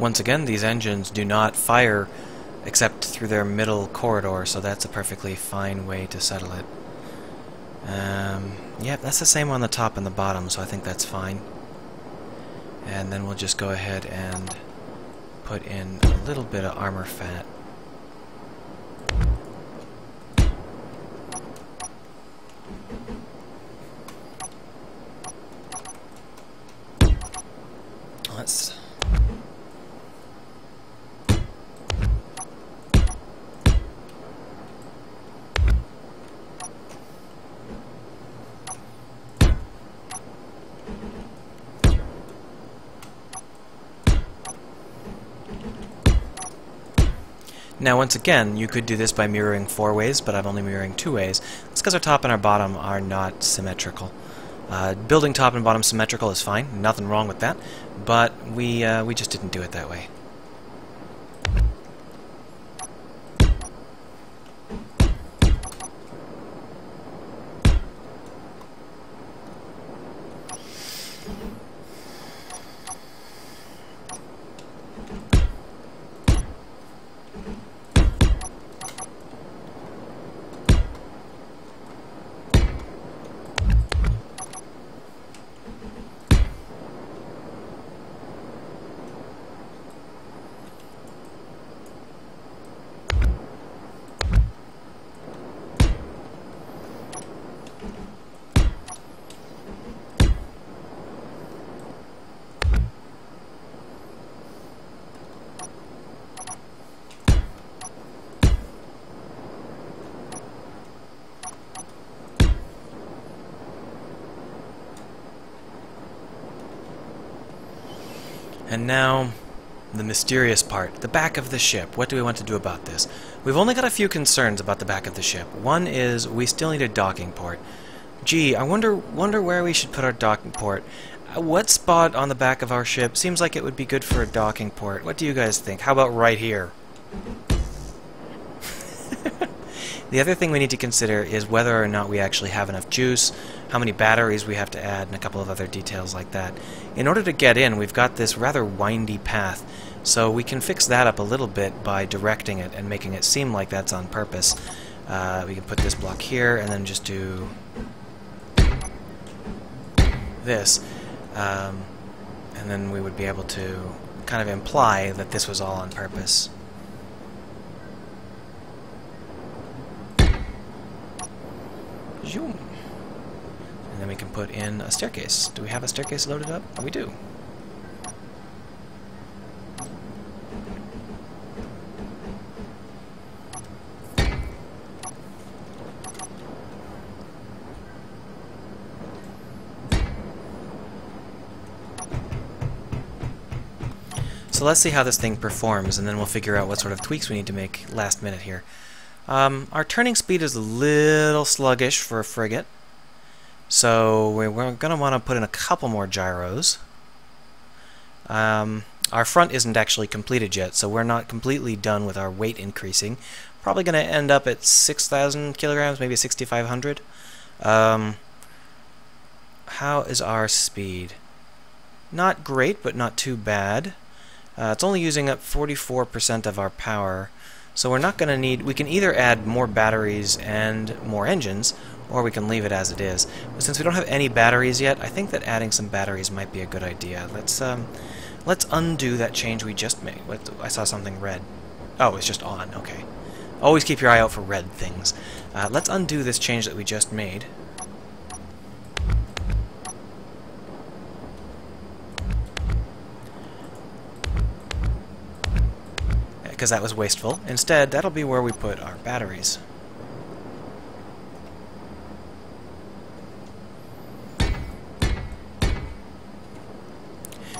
Once again, these engines do not fire except through their middle corridor, so that's a perfectly fine way to settle it. Um, yeah, that's the same on the top and the bottom, so I think that's fine. And then we'll just go ahead and put in a little bit of armor fat. Let's Now once again, you could do this by mirroring four ways, but I'm only mirroring two ways. It's because our top and our bottom are not symmetrical. Uh, building top and bottom symmetrical is fine, nothing wrong with that, but we, uh, we just didn't do it that way. And now, the mysterious part, the back of the ship. What do we want to do about this? We've only got a few concerns about the back of the ship. One is we still need a docking port. Gee, I wonder wonder where we should put our docking port. Uh, what spot on the back of our ship seems like it would be good for a docking port? What do you guys think? How about right here? <laughs> The other thing we need to consider is whether or not we actually have enough juice, how many batteries we have to add, and a couple of other details like that. In order to get in, we've got this rather windy path, so we can fix that up a little bit by directing it and making it seem like that's on purpose. Uh, we can put this block here and then just do this. Um, and then we would be able to kind of imply that this was all on purpose. Zoom. And then we can put in a staircase. Do we have a staircase loaded up? We do. So let's see how this thing performs, and then we'll figure out what sort of tweaks we need to make last minute here. Um, our turning speed is a little sluggish for a frigate, so we're, going to want to put in a couple more gyros. Um, our front isn't actually completed yet, so we're not completely done with our weight increasing. Probably going to end up at 6,000 kilograms, maybe 6,500. Um, how is our speed? Not great, but not too bad. Uh, it's only using up 44% of our power. So we're not going to need... We can either add more batteries and more engines, or we can leave it as it is. But since we don't have any batteries yet, I think that adding some batteries might be a good idea. Let's um, let's undo that change we just made. What, I saw something red. Oh, it's just on. Okay. Always keep your eye out for red things. Uh, let's undo this change that we just made. Because that was wasteful. Instead, that'll be where we put our batteries.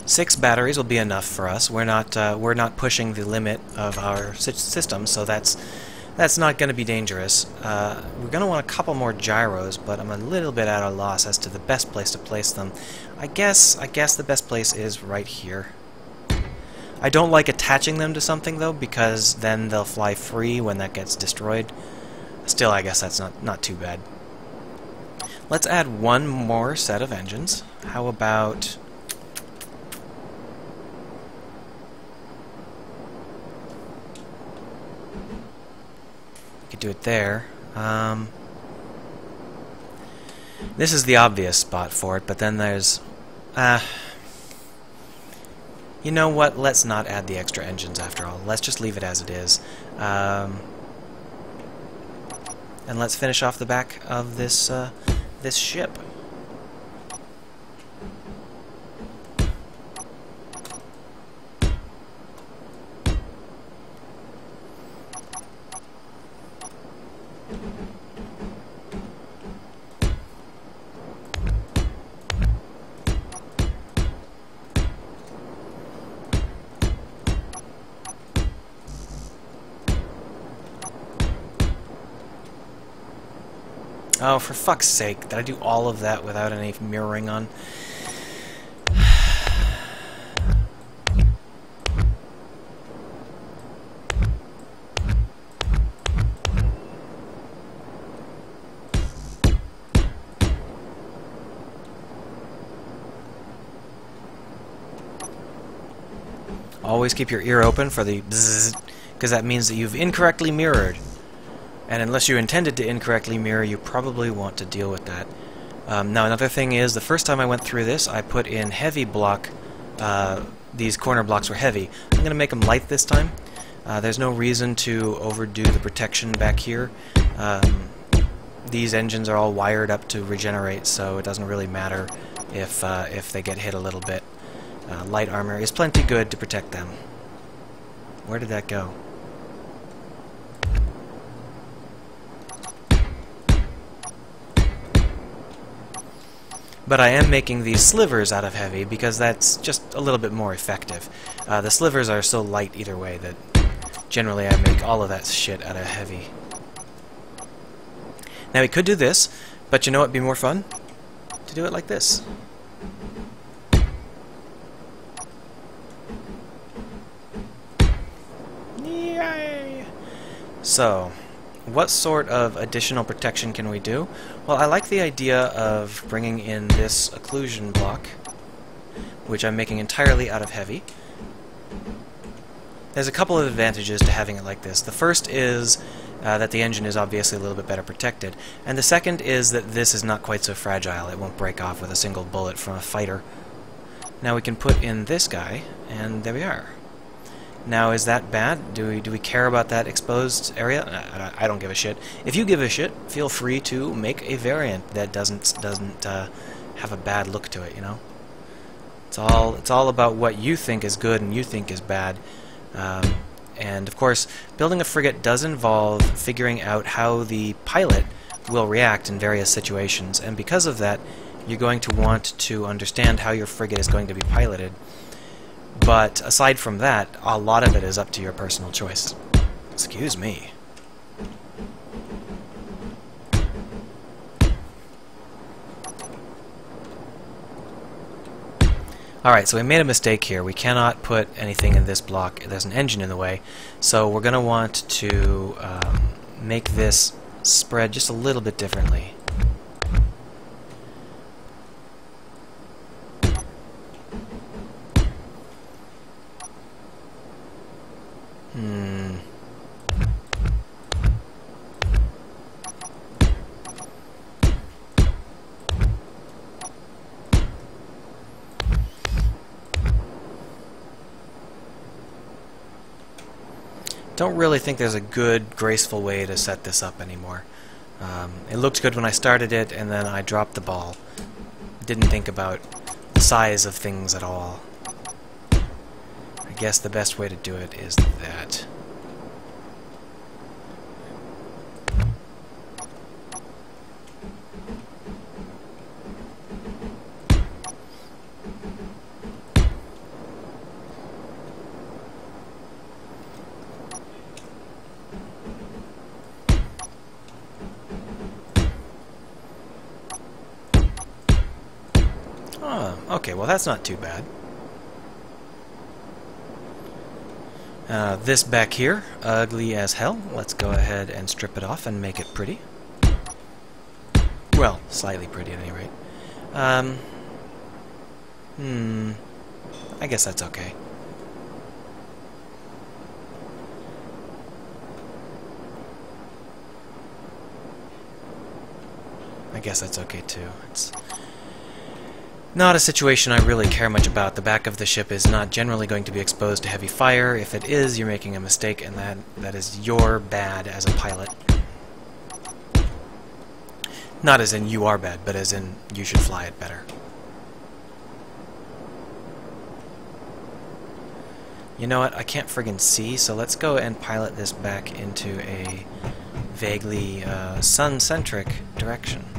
Six batteries will be enough for us. We're not uh, we're not pushing the limit of our system, so that's that's not going to be dangerous. Uh, we're going to want a couple more gyros, but I'm a little bit at a loss as to the best place to place them. I guess I guess the best place is right here. I don't like attaching them to something though, because then they'll fly free when that gets destroyed. Still, I guess that's not not too bad. Let's add one more set of engines. How about do it there. Um, this is the obvious spot for it, but then there's... Uh, you know what? Let's not add the extra engines after all. Let's just leave it as it is. Um, and let's finish off the back of this, uh, this ship. Oh, for fuck's sake, did I do all of that without any mirroring on? Always keep your ear open for the bzzz, because that means that you've incorrectly mirrored. And unless you intended to incorrectly mirror, you probably want to deal with that. Um, now another thing is, the first time I went through this, I put in heavy block, uh, these corner blocks were heavy. I'm going to make them light this time. Uh, there's no reason to overdo the protection back here. Um, these engines are all wired up to regenerate, so it doesn't really matter if, uh, if they get hit a little bit. Uh, light armor is plenty good to protect them. Where did that go? But I am making these slivers out of heavy because that's just a little bit more effective. Uh, the slivers are so light either way that generally I make all of that shit out of heavy. Now we could do this, but you know what would be more fun? To do it like this. Yay! So, what sort of additional protection can we do? Well, I like the idea of bringing in this occlusion block, which I'm making entirely out of heavy. There's a couple of advantages to having it like this. The first is uh, that the engine is obviously a little bit better protected, and the second is that this is not quite so fragile. It won't break off with a single bullet from a fighter. Now we can put in this guy, and there we are. Now, is that bad? Do we do we care about that exposed area? I, I don't give a shit. If you give a shit, feel free to make a variant that doesn't doesn't uh, have a bad look to it. You know, it's all it's all about what you think is good and you think is bad. Um, and of course, building a frigate does involve figuring out how the pilot will react in various situations, and because of that, you're going to want to understand how your frigate is going to be piloted. But aside from that, a lot of it is up to your personal choice. Excuse me. Alright, so we made a mistake here. We cannot put anything in this block. There's an engine in the way. So we're going to want to um, make this spread just a little bit differently. Hmm. Don't really think there's a good, graceful way to set this up anymore. Um, it looked good when I started it, and then I dropped the ball. Didn't think about the size of things at all. I guess the best way to do it is that. Oh, okay, well that's not too bad. Uh, this back here, ugly as hell. Let's go ahead and strip it off and make it pretty. Well, slightly pretty at any rate. Um, hmm, I guess that's okay. I guess that's okay too. It's not a situation I really care much about. The back of the ship is not generally going to be exposed to heavy fire. If it is, you're making a mistake, and that, that is your bad as a pilot. Not as in you are bad, but as in you should fly it better. You know what, I can't friggin' see, so let's go and pilot this back into a vaguely uh, sun-centric direction.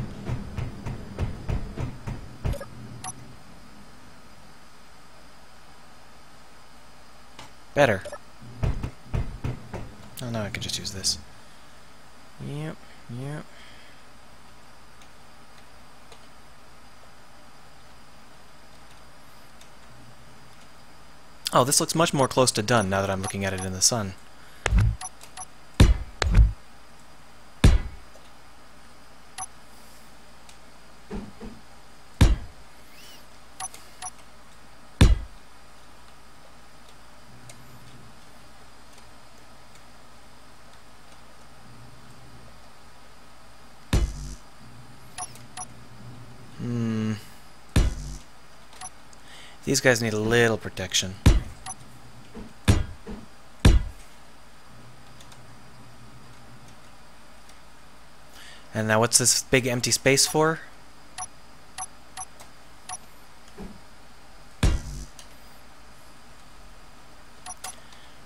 Better. Oh no, I can just use this. Yep, yep. Oh, this looks much more close to done now that I'm looking at it in the sun. Hmm. These guys need a little protection. And now what's this big empty space for?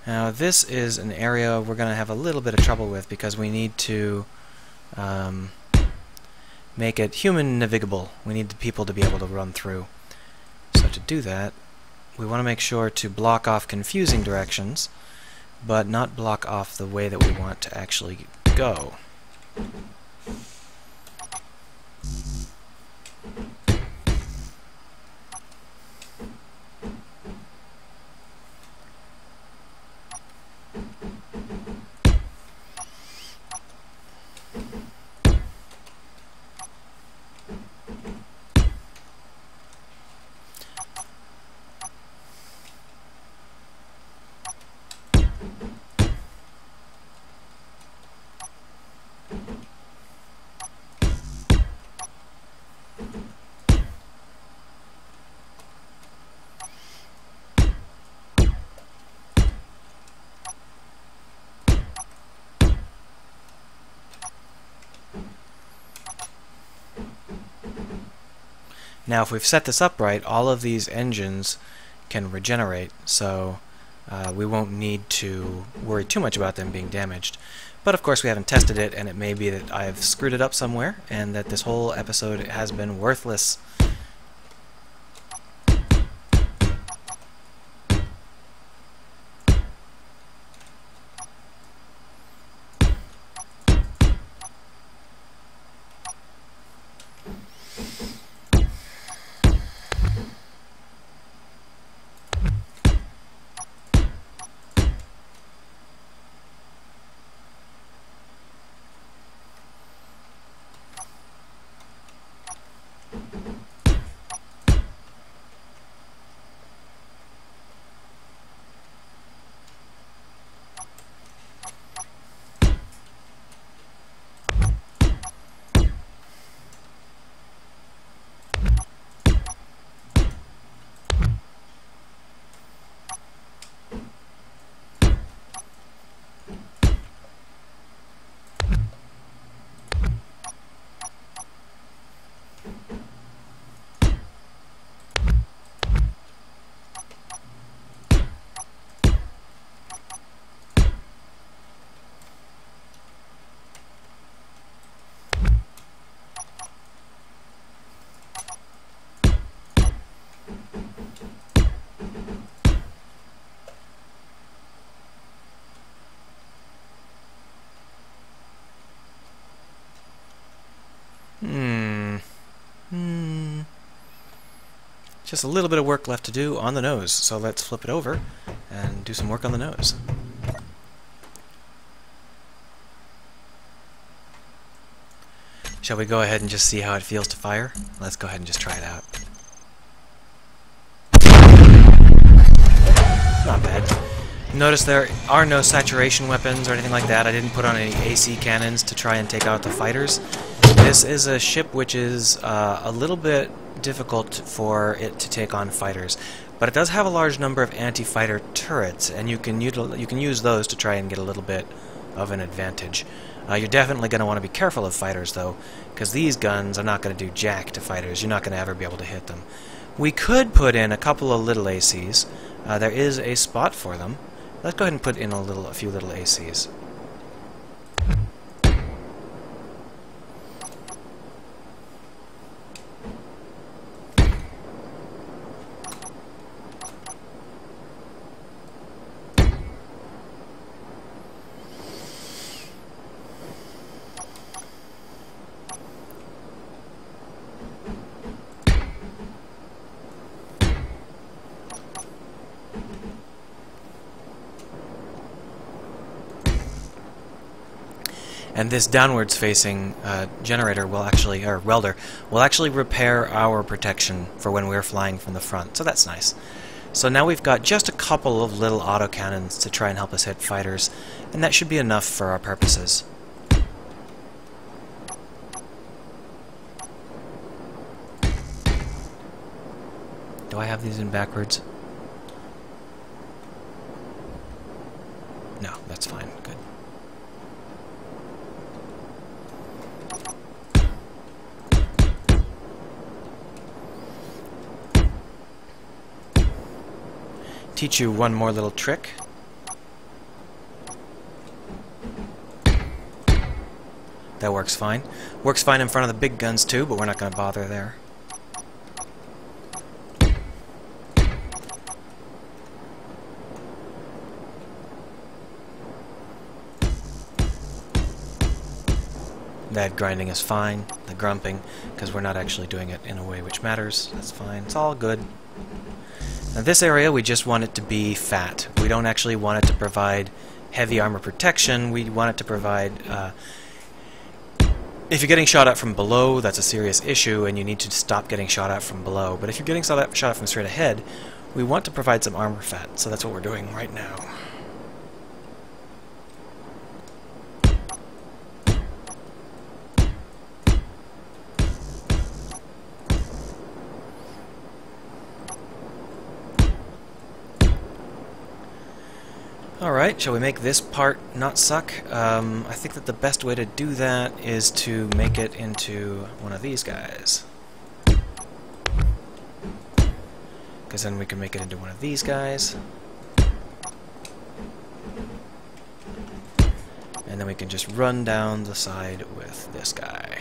Now this is an area we're going to have a little bit of trouble with because we need to um, make it human navigable. We need the people to be able to run through. To do that, we want to make sure to block off confusing directions, but not block off the way that we want to actually go. Now if we've set this up right, all of these engines can regenerate, so uh, we won't need to worry too much about them being damaged. But of course we haven't tested it, and it may be that I've screwed it up somewhere, and that this whole episode has been worthless Just a little bit of work left to do on the nose, so let's flip it over and do some work on the nose. Shall we go ahead and just see how it feels to fire? Let's go ahead and just try it out. Not bad. Notice there are no saturation weapons or anything like that. I didn't put on any AC cannons to try and take out the fighters. This is a ship which is uh, a little bit difficult for it to take on fighters, but it does have a large number of anti-fighter turrets, and you can you can use those to try and get a little bit of an advantage. Uh, you're definitely going to want to be careful of fighters, though, because these guns are not going to do jack to fighters. You're not going to ever be able to hit them. We could put in a couple of little ACs. Uh, there is a spot for them. Let's go ahead and put in a little, a few little ACs. And this downwards facing uh, generator will actually, or welder, will actually repair our protection for when we're flying from the front, so that's nice. So now we've got just a couple of little autocannons to try and help us hit fighters, and that should be enough for our purposes. Do I have these in backwards? No, that's fine. Good. Teach you one more little trick. That works fine. Works fine in front of the big guns too, but we're not going to bother there. That grinding is fine, the grumping, because we're not actually doing it in a way which matters. That's fine. It's all good. Now this area, we just want it to be fat. We don't actually want it to provide heavy armor protection. We want it to provide... Uh, if you're getting shot at from below, that's a serious issue, and you need to stop getting shot at from below. But if you're getting shot at, shot at from straight ahead, we want to provide some armor fat, so that's what we're doing right now. Shall we make this part not suck? Um, I think that the best way to do that is to make it into one of these guys. Because then we can make it into one of these guys. And then we can just run down the side with this guy.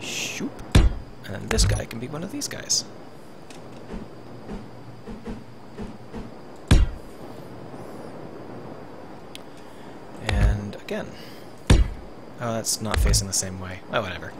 Shoop. And this guy can be one of these guys. Again. Oh, that's not facing the same way. Oh, whatever.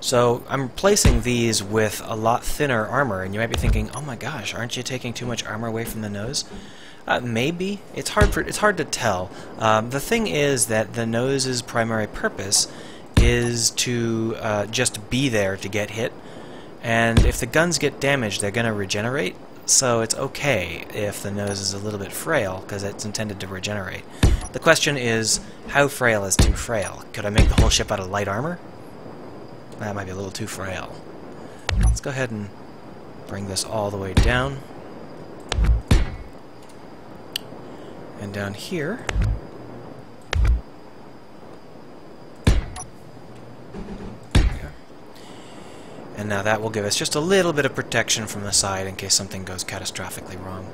So I'm replacing these with a lot thinner armor, and you might be thinking, oh my gosh, aren't you taking too much armor away from the nose? Uh, maybe. It's hard for it's hard to tell. Um, the thing is that the nose's primary purpose is to uh, just be there to get hit, and if the guns get damaged, they're going to regenerate. So it's okay if the nose is a little bit frail, because it's intended to regenerate. The question is, how frail is too frail? Could I make the whole ship out of light armor? That might be a little too frail. Let's go ahead and bring this all the way down. And down here, and now that will give us just a little bit of protection from the side in case something goes catastrophically wrong.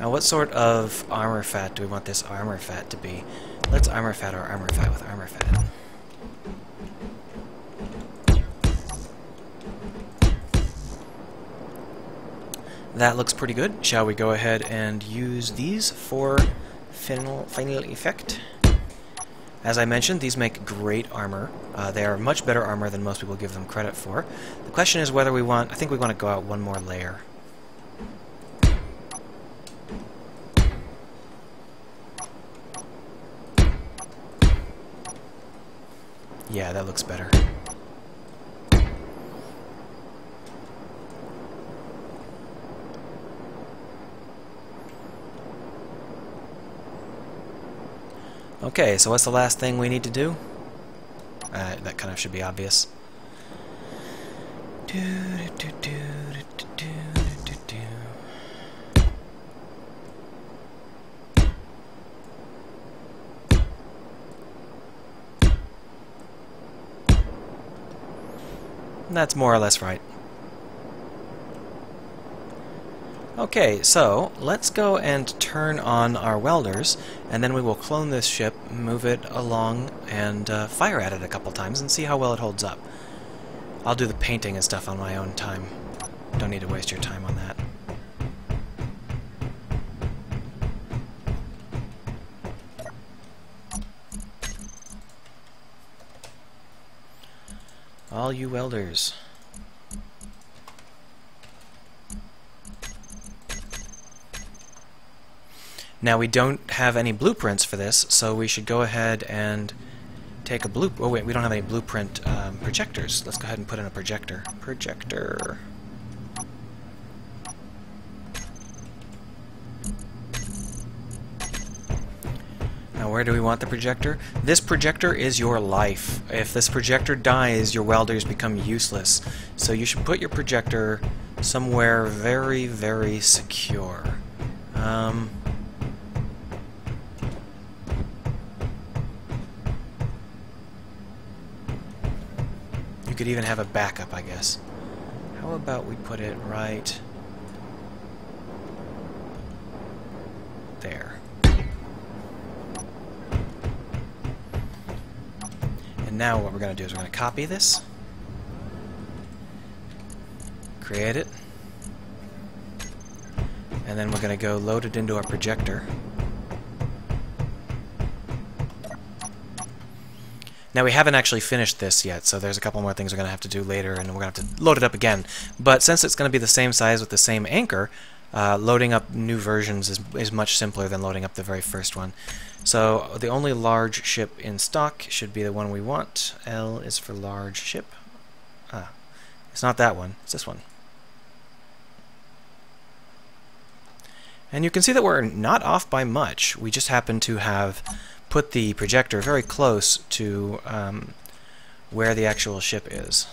Now what sort of armor fat do we want this armor fat to be? Let's armor fat our armor fat with armor fat. That looks pretty good. Shall we go ahead and use these for final, final effect? As I mentioned, these make great armor. Uh, they are much better armor than most people give them credit for. The question is whether we want... I think we want to go out one more layer. Yeah, that looks better. Okay, so what's the last thing we need to do? Uh, that kind of should be obvious. That's more or less right. Okay, so let's go and turn on our welders, and then we will clone this ship, move it along, and uh, fire at it a couple times and see how well it holds up. I'll do the painting and stuff on my own time. Don't need to waste your time on that. All you welders. Now we don't have any blueprints for this, so we should go ahead and take a blue... Oh wait, we don't have any blueprint um, projectors. Let's go ahead and put in a projector. Projector. Now where do we want the projector? This projector is your life. If this projector dies, your welders become useless. So you should put your projector somewhere very, very secure. Um... could even have a backup, I guess. How about we put it right there. And now what we're going to do is we're going to copy this, create it, and then we're going to go load it into our projector. Now we haven't actually finished this yet, so there's a couple more things we're going to have to do later, and we're going to have to load it up again. But since it's going to be the same size with the same anchor, uh, loading up new versions is, is much simpler than loading up the very first one. So the only large ship in stock should be the one we want. L is for large ship. Ah, it's not that one, it's this one. And you can see that we're not off by much. We just happen to have put the projector very close to um, where the actual ship is.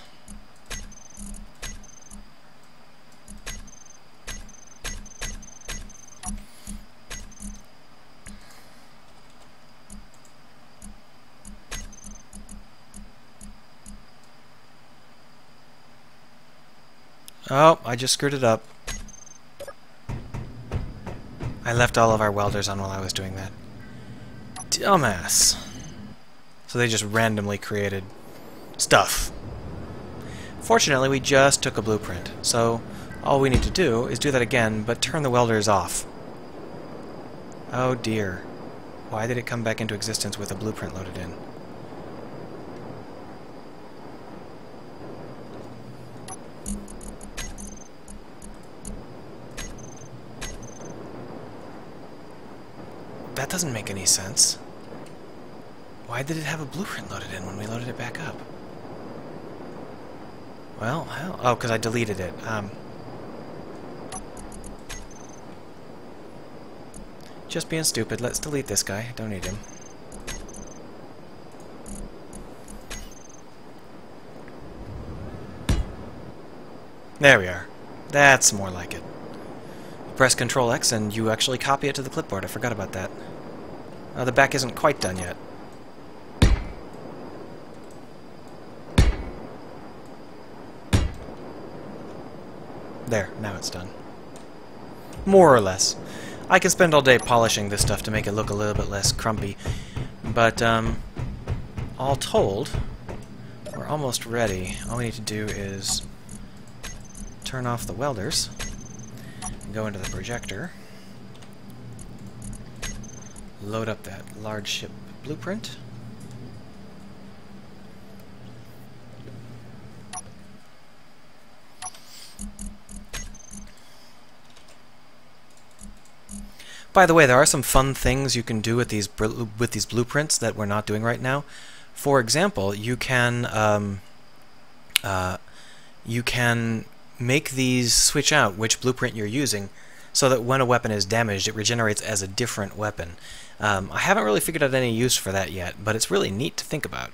Oh, I just screwed it up. I left all of our welders on while I was doing that dumbass. So they just randomly created stuff. Fortunately, we just took a blueprint, so all we need to do is do that again, but turn the welders off. Oh dear. Why did it come back into existence with a blueprint loaded in? That doesn't make any sense. Why did it have a blueprint loaded in when we loaded it back up? Well, hell, oh, because I deleted it. Um, just being stupid. Let's delete this guy. Don't need him. There we are. That's more like it. Press Control X and you actually copy it to the clipboard. I forgot about that. Uh, the back isn't quite done yet. There, now it's done. More or less. I can spend all day polishing this stuff to make it look a little bit less crumpy, but um, all told, we're almost ready. All we need to do is turn off the welders, Go into the projector. Load up that large ship blueprint. By the way, there are some fun things you can do with these with these blueprints that we're not doing right now. For example, you can um, uh, you can make these switch out which blueprint you're using so that when a weapon is damaged, it regenerates as a different weapon. Um, I haven't really figured out any use for that yet, but it's really neat to think about.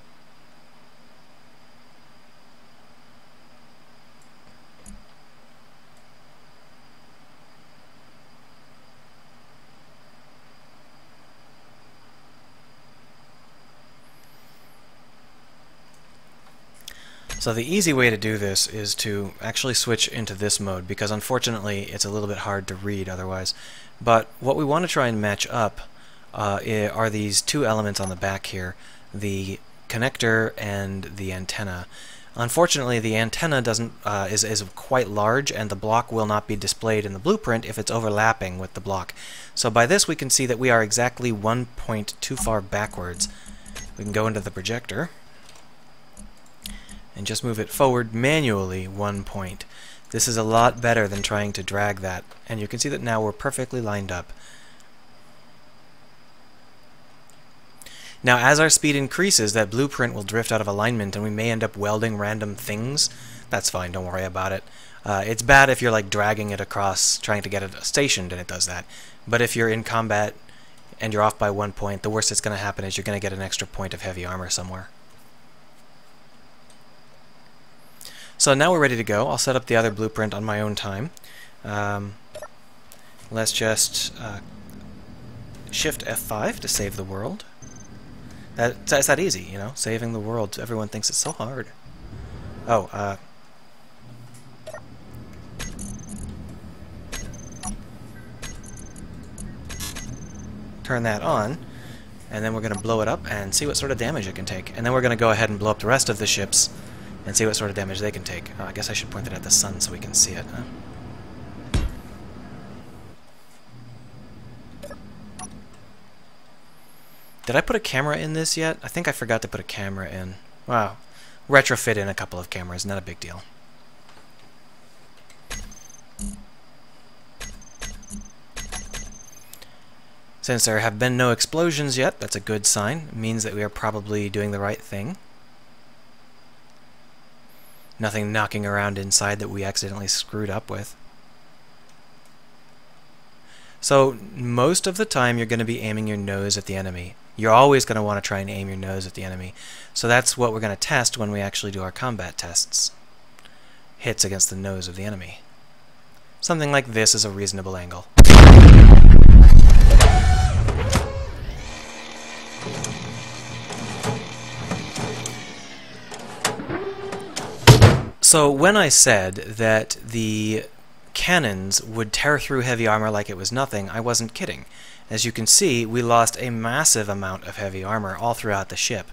So the easy way to do this is to actually switch into this mode because unfortunately it's a little bit hard to read otherwise. But what we want to try and match up uh, are these two elements on the back here, the connector and the antenna. Unfortunately, the antenna doesn't uh, is, is quite large, and the block will not be displayed in the blueprint if it's overlapping with the block. So by this we can see that we are exactly one point too far backwards. We can go into the projector and just move it forward manually one point. This is a lot better than trying to drag that, and you can see that now we're perfectly lined up. Now as our speed increases, that blueprint will drift out of alignment and we may end up welding random things. That's fine, don't worry about it. Uh, it's bad if you're like dragging it across, trying to get it stationed and it does that. But if you're in combat and you're off by one point, the worst that's going to happen is you're going to get an extra point of heavy armor somewhere. So now we're ready to go. I'll set up the other blueprint on my own time. Um, let's just uh, Shift F5 to save the world. That, that's that easy, you know, saving the world. Everyone thinks it's so hard. Oh, uh... Turn that on, and then we're going to blow it up and see what sort of damage it can take. And then we're going to go ahead and blow up the rest of the ships and see what sort of damage they can take. Oh, I guess I should point it at the sun so we can see it, huh? Did I put a camera in this yet? I think I forgot to put a camera in. Wow. Retrofit in a couple of cameras, not a big deal. Since there have been no explosions yet, that's a good sign. It means that we are probably doing the right thing. Nothing knocking around inside that we accidentally screwed up with. So most of the time you're going to be aiming your nose at the enemy. You're always going to want to try and aim your nose at the enemy. So that's what we're going to test when we actually do our combat tests. Hits against the nose of the enemy. Something like this is a reasonable angle. So when I said that the cannons would tear through heavy armor like it was nothing, I wasn't kidding. As you can see, we lost a massive amount of heavy armor all throughout the ship.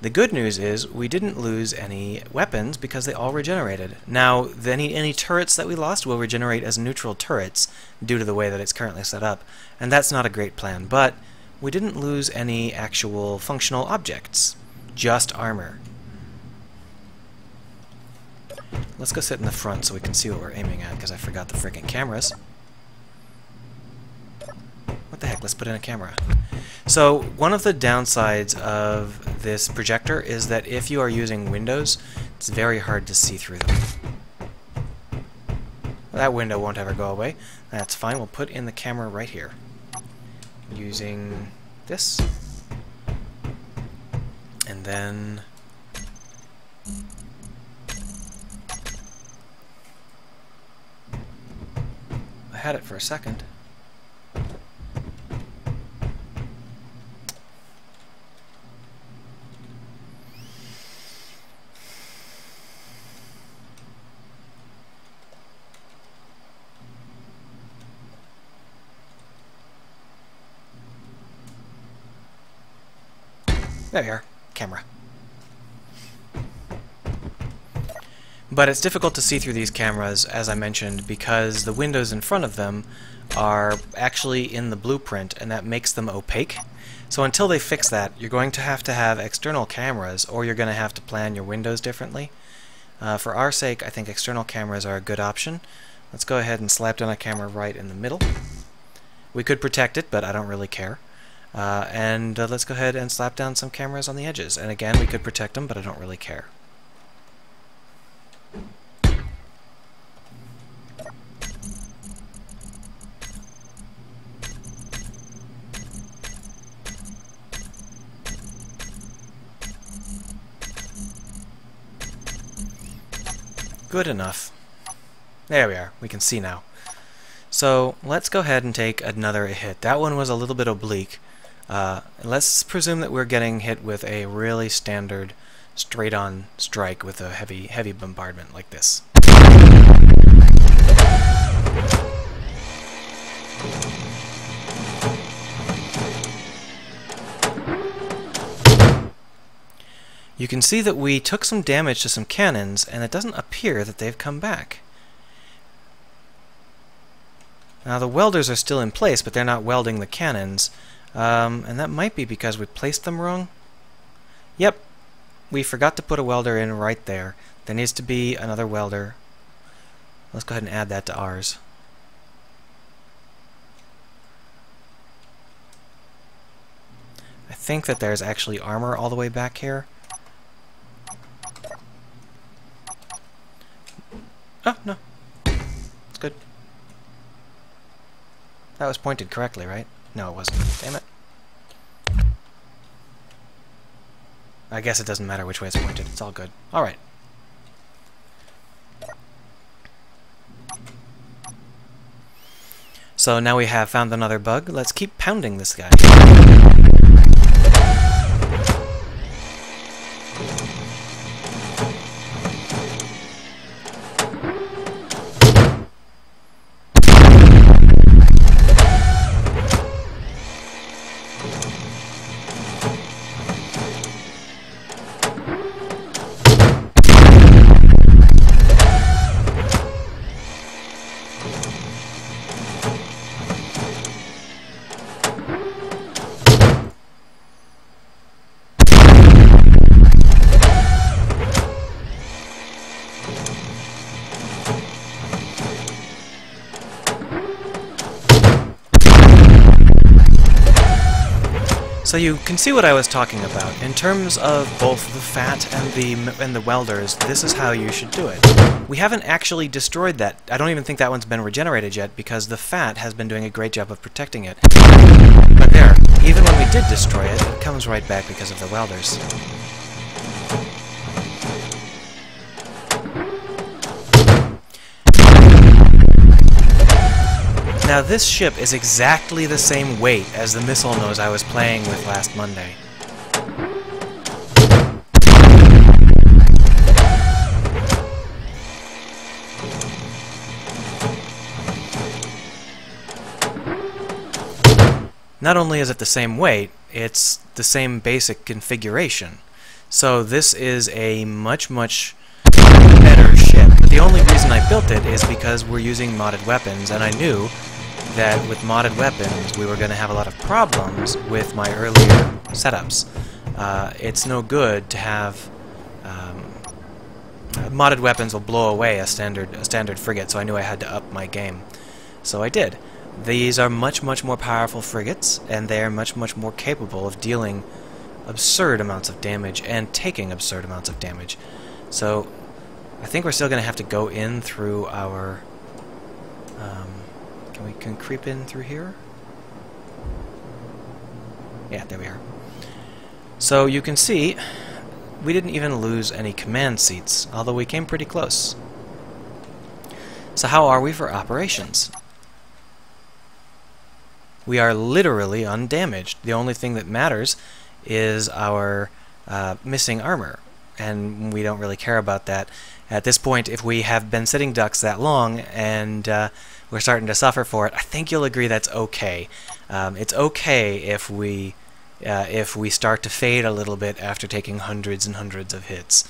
The good news is we didn't lose any weapons because they all regenerated. Now, any, any turrets that we lost will regenerate as neutral turrets due to the way that it's currently set up, and that's not a great plan, but we didn't lose any actual functional objects, just armor. Let's go sit in the front so we can see what we're aiming at, because I forgot the freaking cameras. What the heck, let's put in a camera. So, one of the downsides of this projector is that if you are using windows, it's very hard to see through them. That window won't ever go away. That's fine, we'll put in the camera right here. Using this. And then had it for a second. There we are. Camera. But it's difficult to see through these cameras, as I mentioned, because the windows in front of them are actually in the blueprint, and that makes them opaque. So until they fix that, you're going to have to have external cameras, or you're going to have to plan your windows differently. Uh, for our sake, I think external cameras are a good option. Let's go ahead and slap down a camera right in the middle. We could protect it, but I don't really care. Uh, and uh, let's go ahead and slap down some cameras on the edges. And again, we could protect them, but I don't really care. Good enough. There we are. We can see now. So let's go ahead and take another hit. That one was a little bit oblique. Uh, let's presume that we're getting hit with a really standard straight-on strike with a heavy, heavy bombardment like this. You can see that we took some damage to some cannons, and it doesn't appear that they've come back. Now the welders are still in place, but they're not welding the cannons, um, and that might be because we placed them wrong. Yep, we forgot to put a welder in right there. There needs to be another welder. Let's go ahead and add that to ours. I think that there's actually armor all the way back here. Oh, no. It's good. That was pointed correctly, right? No, it wasn't. Damn it. I guess it doesn't matter which way it's pointed. It's all good. Alright. So now we have found another bug. Let's keep pounding this guy. So you can see what I was talking about. In terms of both the fat and the and the welders, this is how you should do it. We haven't actually destroyed that. I don't even think that one's been regenerated yet because the fat has been doing a great job of protecting it. But there, even when we did destroy it, it comes right back because of the welders. Now this ship is exactly the same weight as the missile nose I was playing with last Monday. Not only is it the same weight, it's the same basic configuration. So this is a much, much better ship. But the only reason I built it is because we're using modded weapons, and I knew that with modded weapons we were going to have a lot of problems with my earlier setups. Uh, it's no good to have um, modded weapons will blow away a standard a standard frigate, so I knew I had to up my game. So I did. These are much, much more powerful frigates, and they are much, much more capable of dealing absurd amounts of damage and taking absurd amounts of damage. So I think we're still going to have to go in through our um, can we can creep in through here? Yeah, there we are. So you can see, we didn't even lose any command seats, although we came pretty close. So how are we for operations? We are literally undamaged. The only thing that matters is our uh, missing armor, and we don't really care about that. At this point, if we have been sitting ducks that long and uh, we're starting to suffer for it, I think you'll agree that's okay. Um, it's okay if we uh, if we start to fade a little bit after taking hundreds and hundreds of hits.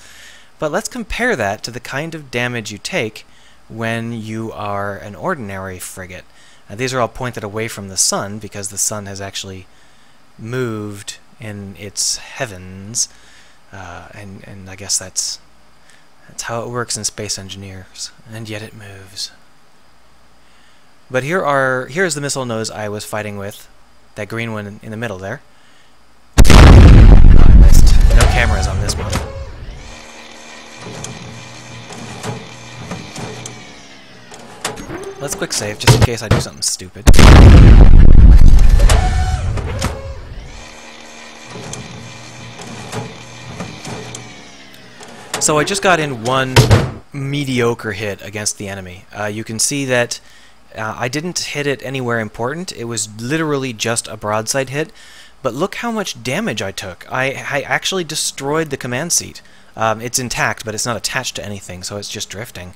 But let's compare that to the kind of damage you take when you are an ordinary frigate. Now, these are all pointed away from the sun because the sun has actually moved in its heavens, uh, and and I guess that's that's how it works in Space Engineers. And yet it moves. But here are here's the missile nose I was fighting with, that green one in, the middle there. No cameras on this one. Let's quick save, just in case I do something stupid. So I just got in one mediocre hit against the enemy. Uh, you can see that uh, I didn't hit it anywhere important. It was literally just a broadside hit. But look how much damage I took. I, I actually destroyed the command seat. Um, it's intact, but it's not attached to anything, so it's just drifting.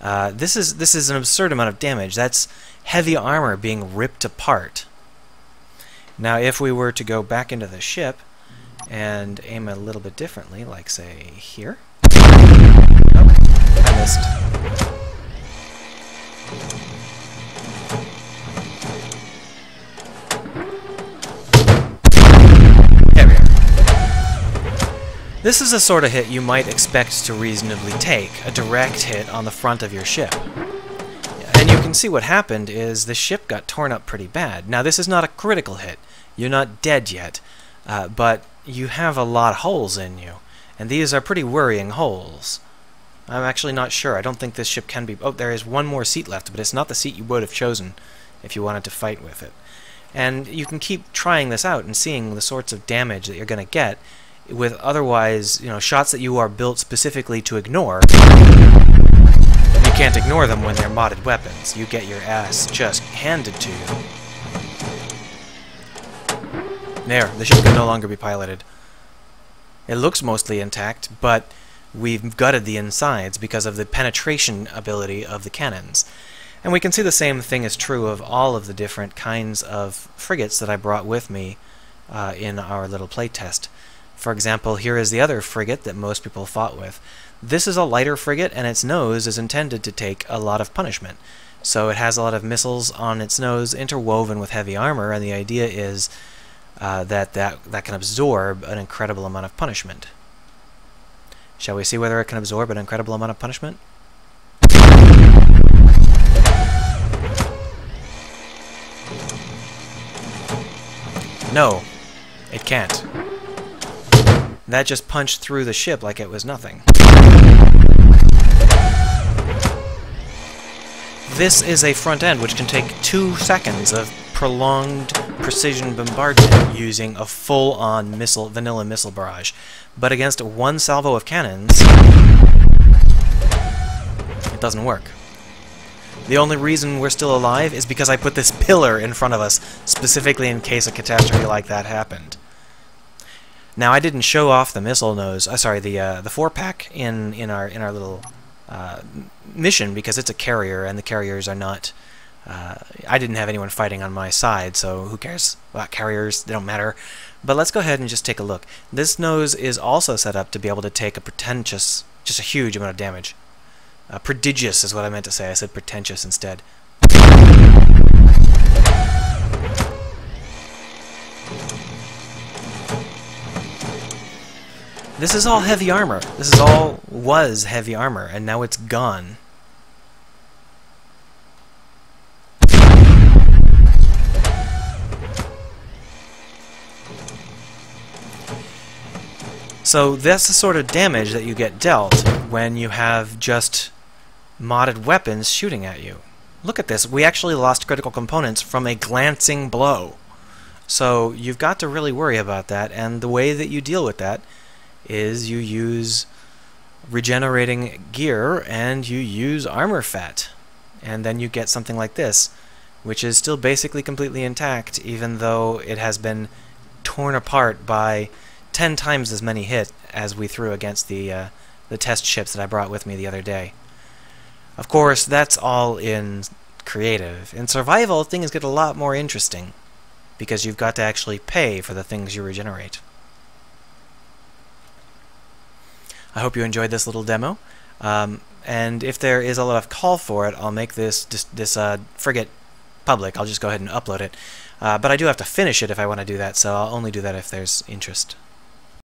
Uh, this is this is an absurd amount of damage. That's heavy armor being ripped apart. Now, if we were to go back into the ship and aim a little bit differently, like say here. Nope, I missed. This is a sort of hit you might expect to reasonably take, a direct hit on the front of your ship. And you can see what happened is the ship got torn up pretty bad. Now this is not a critical hit. You're not dead yet, uh, but you have a lot of holes in you. And these are pretty worrying holes. I'm actually not sure. I don't think this ship can be... Oh, there is one more seat left, but it's not the seat you would have chosen if you wanted to fight with it. And you can keep trying this out and seeing the sorts of damage that you're going to get with otherwise, you know, shots that you are built specifically to ignore, you can't ignore them when they're modded weapons. You get your ass just handed to you. There, the ship can no longer be piloted. It looks mostly intact, but we've gutted the insides because of the penetration ability of the cannons. And we can see the same thing is true of all of the different kinds of frigates that I brought with me uh, in our little playtest. For example, here is the other frigate that most people fought with. This is a lighter frigate, and its nose is intended to take a lot of punishment. So it has a lot of missiles on its nose interwoven with heavy armor, and the idea is uh, that, that that can absorb an incredible amount of punishment. Shall we see whether it can absorb an incredible amount of punishment? No, it can't. That just punched through the ship like it was nothing. This is a front end which can take two seconds of prolonged precision bombardment using a full-on missile, vanilla missile barrage. But against one salvo of cannons, it doesn't work. The only reason we're still alive is because I put this pillar in front of us, specifically in case a catastrophe like that happened. Now I didn't show off the missile nose. Uh, sorry, the uh, the four pack in in our in our little uh, mission because it's a carrier and the carriers are not. Uh, I didn't have anyone fighting on my side, so who cares about carriers? They don't matter. But let's go ahead and just take a look. This nose is also set up to be able to take a pretentious, just a huge amount of damage. Uh, prodigious is what I meant to say. I said pretentious instead. This is all heavy armor. This is all was heavy armor, and now it's gone. So that's the sort of damage that you get dealt when you have just modded weapons shooting at you. Look at this. We actually lost critical components from a glancing blow. So you've got to really worry about that, and the way that you deal with that is you use regenerating gear and you use armor fat. And then you get something like this, which is still basically completely intact, even though it has been torn apart by 10 times as many hit as we threw against the, uh, the test ships that I brought with me the other day. Of course, that's all in creative. In survival, things get a lot more interesting, because you've got to actually pay for the things you regenerate. I hope you enjoyed this little demo. Um, and if there is a lot of call for it, I'll make this this, uh, frigate public. I'll just go ahead and upload it. Uh, but I do have to finish it if I want to do that, so I'll only do that if there's interest.